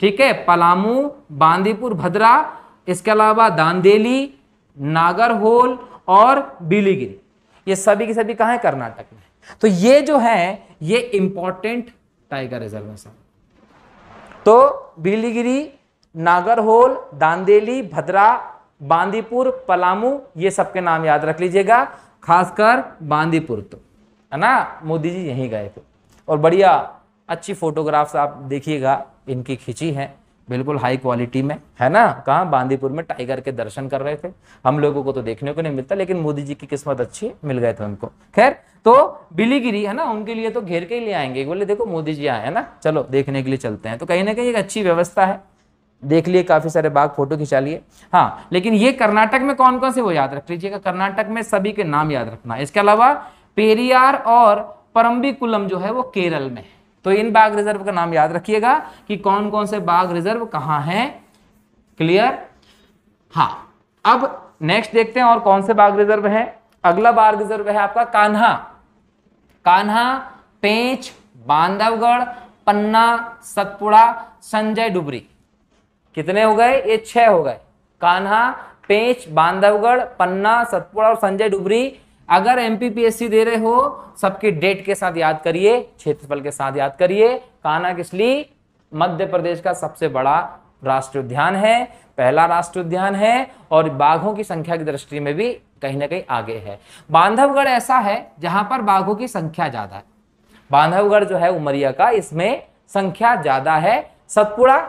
ठीक है? पलामू, बांदीपुर, भद्रा, इसके अलावा दांदेली, नागरहोल और बिलीगिरी। ये सभी के सभी कहा है? कर्नाटक में। तो ये जो है, ये इंपॉर्टेंट टाइगर रिजर्वेशन तो बिलीगिरी, नागरहोल, दांदेली, भद्रा, बांदीपुर, पलामू, ये सबके नाम याद रख लीजिएगा, खासकर बांदीपुर तो। है ना? मोदी जी यहीं गए थे। और बढ़िया अच्छी फोटोग्राफ्स आप देखिएगा, इनकी खींची है, बिल्कुल हाई क्वालिटी में, है ना? कहाँ? बांदीपुर में टाइगर के दर्शन कर रहे थे। हम लोगों को तो देखने को नहीं मिलता, लेकिन मोदी जी की किस्मत अच्छी मिल गए थे उनको। खैर तो बिलीगिरी, है ना? उनके लिए तो घेर के ही ले आएँगे। बोले, देखो, मोदी जी आए है ना? चलो, देखने के लिए चलते हैं। तो कहीं ना कहीं एक अच्छी व्यवस्था है। देख लिए, काफ़ी सारे बाघ फ़ोटो खिंचा लिए। हाँ लेकिन ये कर्नाटक में कौन कौन से वो याद रख लीजिएगा। कर्नाटक में सभी के नाम याद रखना। इसके अलावा पेरियार और परम्बिकुलम जो है वो केरल में है। तो इन बाघ रिज़र्व का नाम याद रखिएगा कि कौन कौन से बाघ रिज़र्व कहाँ हैं? क्लियर हाँ। अब नेक्स्ट देखते हैं और कौन से बाघ रिज़र्व है। अगला बाघ रिज़र्व है आपका कान्हा। कान्हा, पेंच, बांधवगढ़, पन्ना, सतपुड़ा, संजय डुबरी। कितने हो गए? ये छह हो गए। कान्हा, पेंच, बांधवगढ़, पन्ना, सतपुड़ा और संजय डुबरी अगर एमपीपीएससी दे रहे हो, सबकी डेट के साथ याद करिए, क्षेत्रफल के साथ याद करिए। कान्हा किसली मध्य प्रदेश का सबसे बड़ा राष्ट्रीय उद्यान है, पहला राष्ट्रीय उद्यान है, और बाघों की संख्या की दृष्टि में भी कहीं ना कहीं आगे है। बांधवगढ़ ऐसा है जहाँ पर बाघों की संख्या ज़्यादा है। बांधवगढ़ जो है उमरिया का, इसमें संख्या ज़्यादा है। सतपुड़ा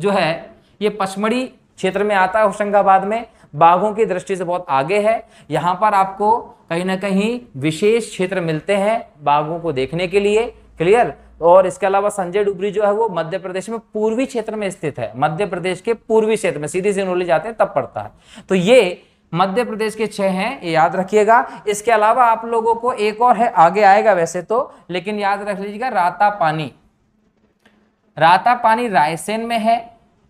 जो है, ये पचमढ़ी क्षेत्र में आता है होशंगाबाद में। बाघों की दृष्टि से बहुत आगे है। यहाँ पर आपको कहीं ना कहीं विशेष क्षेत्र मिलते हैं बाघों को देखने के लिए क्लियर और इसके अलावा संजय डुबरी जो है वो मध्य प्रदेश में पूर्वी क्षेत्र में स्थित है। मध्य प्रदेश के पूर्वी क्षेत्र में, सीधी जाते हैं, तब पड़ता है। तो ये मध्य प्रदेश के छह हैं, ये याद रखिएगा। इसके अलावा आप लोगों को एक और है, आगे आएगा वैसे तो लेकिन याद रख लीजिएगा राता पानी राता पानी रायसेन में है,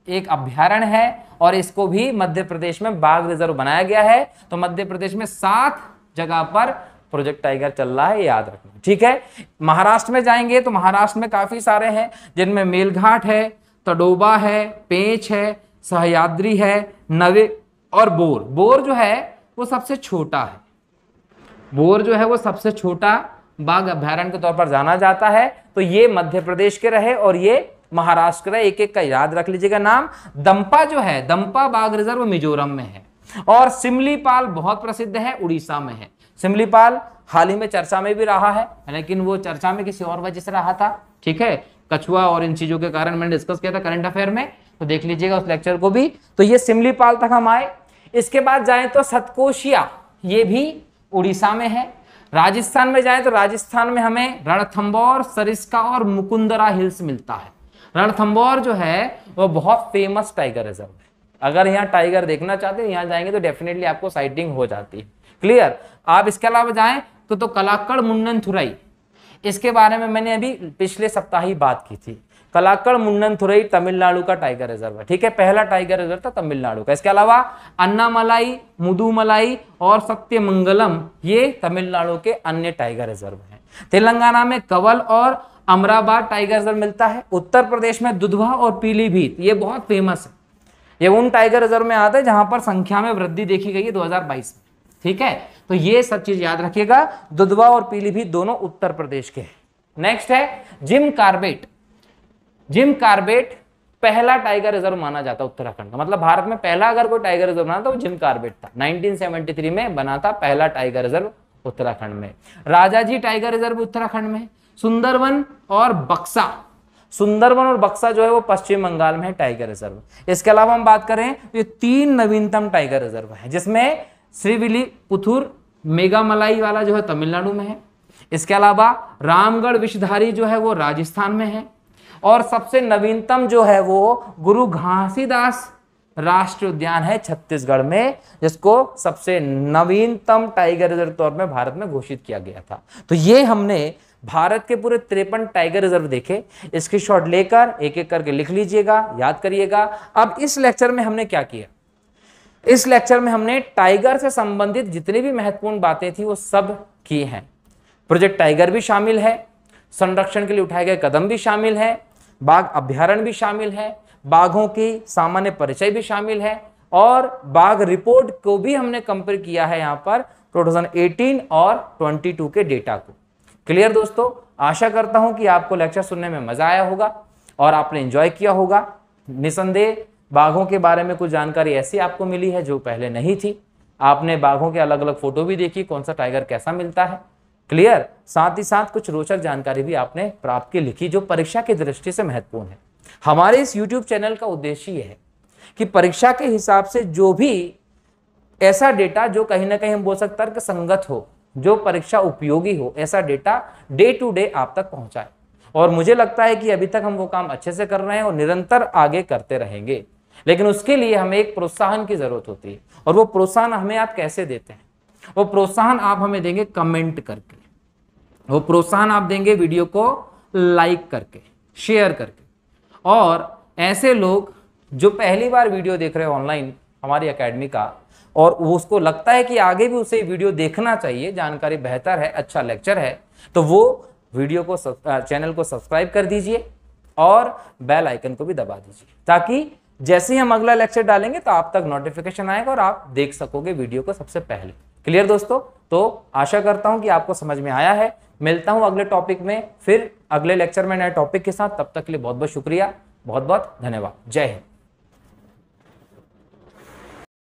एक अभ्यारण है, और इसको भी मध्य प्रदेश में बाघ रिज़र्व बनाया गया है। तो मध्य प्रदेश में सात जगह पर प्रोजेक्ट टाइगर चल रहा है याद रखना। ठीक है? महाराष्ट्र में जाएँगे तो महाराष्ट्र में काफ़ी सारे हैं, जिनमें मेलघाट है, तडोबा है, पेंच है, सहयाद्री है, नवे और बोर। बोर जो है, वो सबसे छोटा है। बोर जो है, वो सबसे छोटा बाघ अभ्यारण्य के तौर पर जाना जाता है। तो ये मध्य प्रदेश के रहे और ये महाराष्ट्र का एक एक का याद रख लीजिएगा नाम। दंपा जो है, दंपा बाघ रिज़र्व मिजोरम में है। और सिमलीपाल बहुत प्रसिद्ध है, उड़ीसा में है। सिमलीपाल हाल ही में चर्चा में भी रहा है, लेकिन वो चर्चा में किसी और वजह से रहा था, ठीक है? कछुआ और इन चीज़ों के कारण मैंने डिस्कस किया था करंट अफेयर में तो देख लीजिएगा उस लेक्चर को भी। तो ये सिमलीपाल तक हम आए। इसके बाद जाए तो सतकोशिया, ये भी उड़ीसा में है। राजस्थान में जाए तो राजस्थान में हमें रणथंबौर, सरिस्का और मुकुंदरा हिल्स मिलता है। रणथंबौर जो है, वो बहुत फ़ेमस टाइगर रिज़र्व है। अगर यहाँ टाइगर देखना चाहते हैं, यहाँ जाएँगे तो डेफिनेटली आपको साइटिंग हो जाती है। क्लियर आप इसके अलावा जाएँ तो तो कलाकड़ मुंडन थुरई। इसके बारे में मैंने अभी पिछले सप्ताह ही बात की थी। कलाकड़ मुंडन थुरई तमिलनाडु का टाइगर रिज़र्व है। ठीक है? पहला टाइगर रिज़र्व था तमिलनाडु का। इसके अलावा अन्नामलाई, मुदुमलाई और सत्यमंगलम, ये तमिलनाडु के अन्य टाइगर रिज़र्व हैं। तेलंगाना में कवल और अमराबाद टाइगर रिज़र्व मिलता है। उत्तर प्रदेश में दुधवा और पीलीभीत, ये बहुत फ़ेमस है। ये उन टाइगर रिज़र्व में आता है जहाँ पर संख्या में वृद्धि देखी गई है 2022 में। ठीक है? तो ये सब चीज़ याद रखिएगा। दुधवा और पीलीभीत दोनों उत्तर प्रदेश के नेक्स्ट है जिम कार्बेट जिम कार्बेट पहला टाइगर रिज़र्व माना जाता है उत्तराखंड का। मतलब भारत में पहला अगर कोई टाइगर रिज़र्व बना तो वो जिम कार्बेट था। 1973 में बना था पहला टाइगर रिज़र्व उत्तराखंड में। राजाजी टाइगर रिज़र्व उत्तराखंड में। सुंदरवन और बक्सा सुंदरबन और बक्सा जो है वो पश्चिम बंगाल में है, टाइगर रिज़र्व। इसके अलावा हम बात करें तो ये तीन नवीनतम टाइगर रिज़र्व है, जिसमें श्रीविली, पुथुर मेगामलाई वाला जो है तमिलनाडु में है। इसके अलावा रामगढ़ विषधारी जो है वो राजस्थान में है। और सबसे नवीनतम जो है वो गुरु घासीदास राष्ट्रीय उद्यान है छत्तीसगढ़ में, जिसको सबसे नवीनतम टाइगर रिज़र्व तौर में भारत में घोषित किया गया था। तो ये हमने भारत के पूरे तिरपन टाइगर रिज़र्व देखे। इसकी शॉट लेकर एक एक करके लिख लीजिएगा, याद करिएगा। अब इस लेक्चर में हमने क्या किया? इस लेक्चर में हमने टाइगर से संबंधित जितनी भी महत्वपूर्ण बातें थी, वो सब की हैं। प्रोजेक्ट टाइगर भी शामिल है, संरक्षण के लिए उठाए गए कदम भी शामिल है, बाघ अभ्यारण भी शामिल है, बाघों की सामान्य परिचय भी शामिल है, और बाघ रिपोर्ट को भी हमने कंपेयर किया है यहाँ पर 2018 और 22 के डेटा को। क्लियर दोस्तों? आशा करता हूँ कि आपको लेक्चर सुनने में मज़ा आया होगा और आपने एंजॉय किया होगा। निसंदेह, बाघों के बारे में कुछ जानकारी ऐसी आपको मिली है जो पहले नहीं थी। आपने बाघों के अलग अलग फ़ोटो भी देखी, कौन सा टाइगर कैसा मिलता है। क्लियर साथ ही साथ कुछ रोचक जानकारी भी आपने प्राप्त की, लिखी, जो परीक्षा की दृष्टि से महत्वपूर्ण है। हमारे इस यूट्यूब चैनल का उद्देश्य है कि परीक्षा के हिसाब से जो भी ऐसा डेटा जो कहीं ना कहीं हम बोल सकते हैं संगत हो जो परीक्षा उपयोगी हो, ऐसा डेटा डे टू डे आप तक पहुँचाए। और मुझे लगता है कि अभी तक हम वो काम अच्छे से कर रहे हैं और निरंतर आगे करते रहेंगे। लेकिन उसके लिए हमें एक प्रोत्साहन की ज़रूरत होती है। और वो प्रोत्साहन हमें आप कैसे देते हैं? वो प्रोत्साहन आप हमें देंगे कमेंट करके। वो प्रोत्साहन आप देंगे वीडियो को लाइक करके शेयर करके। और ऐसे लोग जो पहली बार वीडियो देख रहे हैं ऑनलाइन हमारी एकेडमी का और वो उसको लगता है कि आगे भी उसे वीडियो देखना चाहिए, जानकारी बेहतर है अच्छा लेक्चर है तो वो वीडियो को चैनल को सब्सक्राइब कर दीजिए और बेल आइकन को भी दबा दीजिए। ताकि जैसे ही हम अगला लेक्चर डालेंगे तो आप तक नोटिफिकेशन आएगा और आप देख सकोगे वीडियो को सबसे पहले। क्लियर दोस्तों? तो आशा करता हूँ कि आपको समझ में आया है। मिलता हूँ अगले टॉपिक में, फिर अगले लेक्चर में नए टॉपिक के साथ। तब तक के लिए बहुत बहुत शुक्रिया बहुत बहुत धन्यवाद। जय हिंद।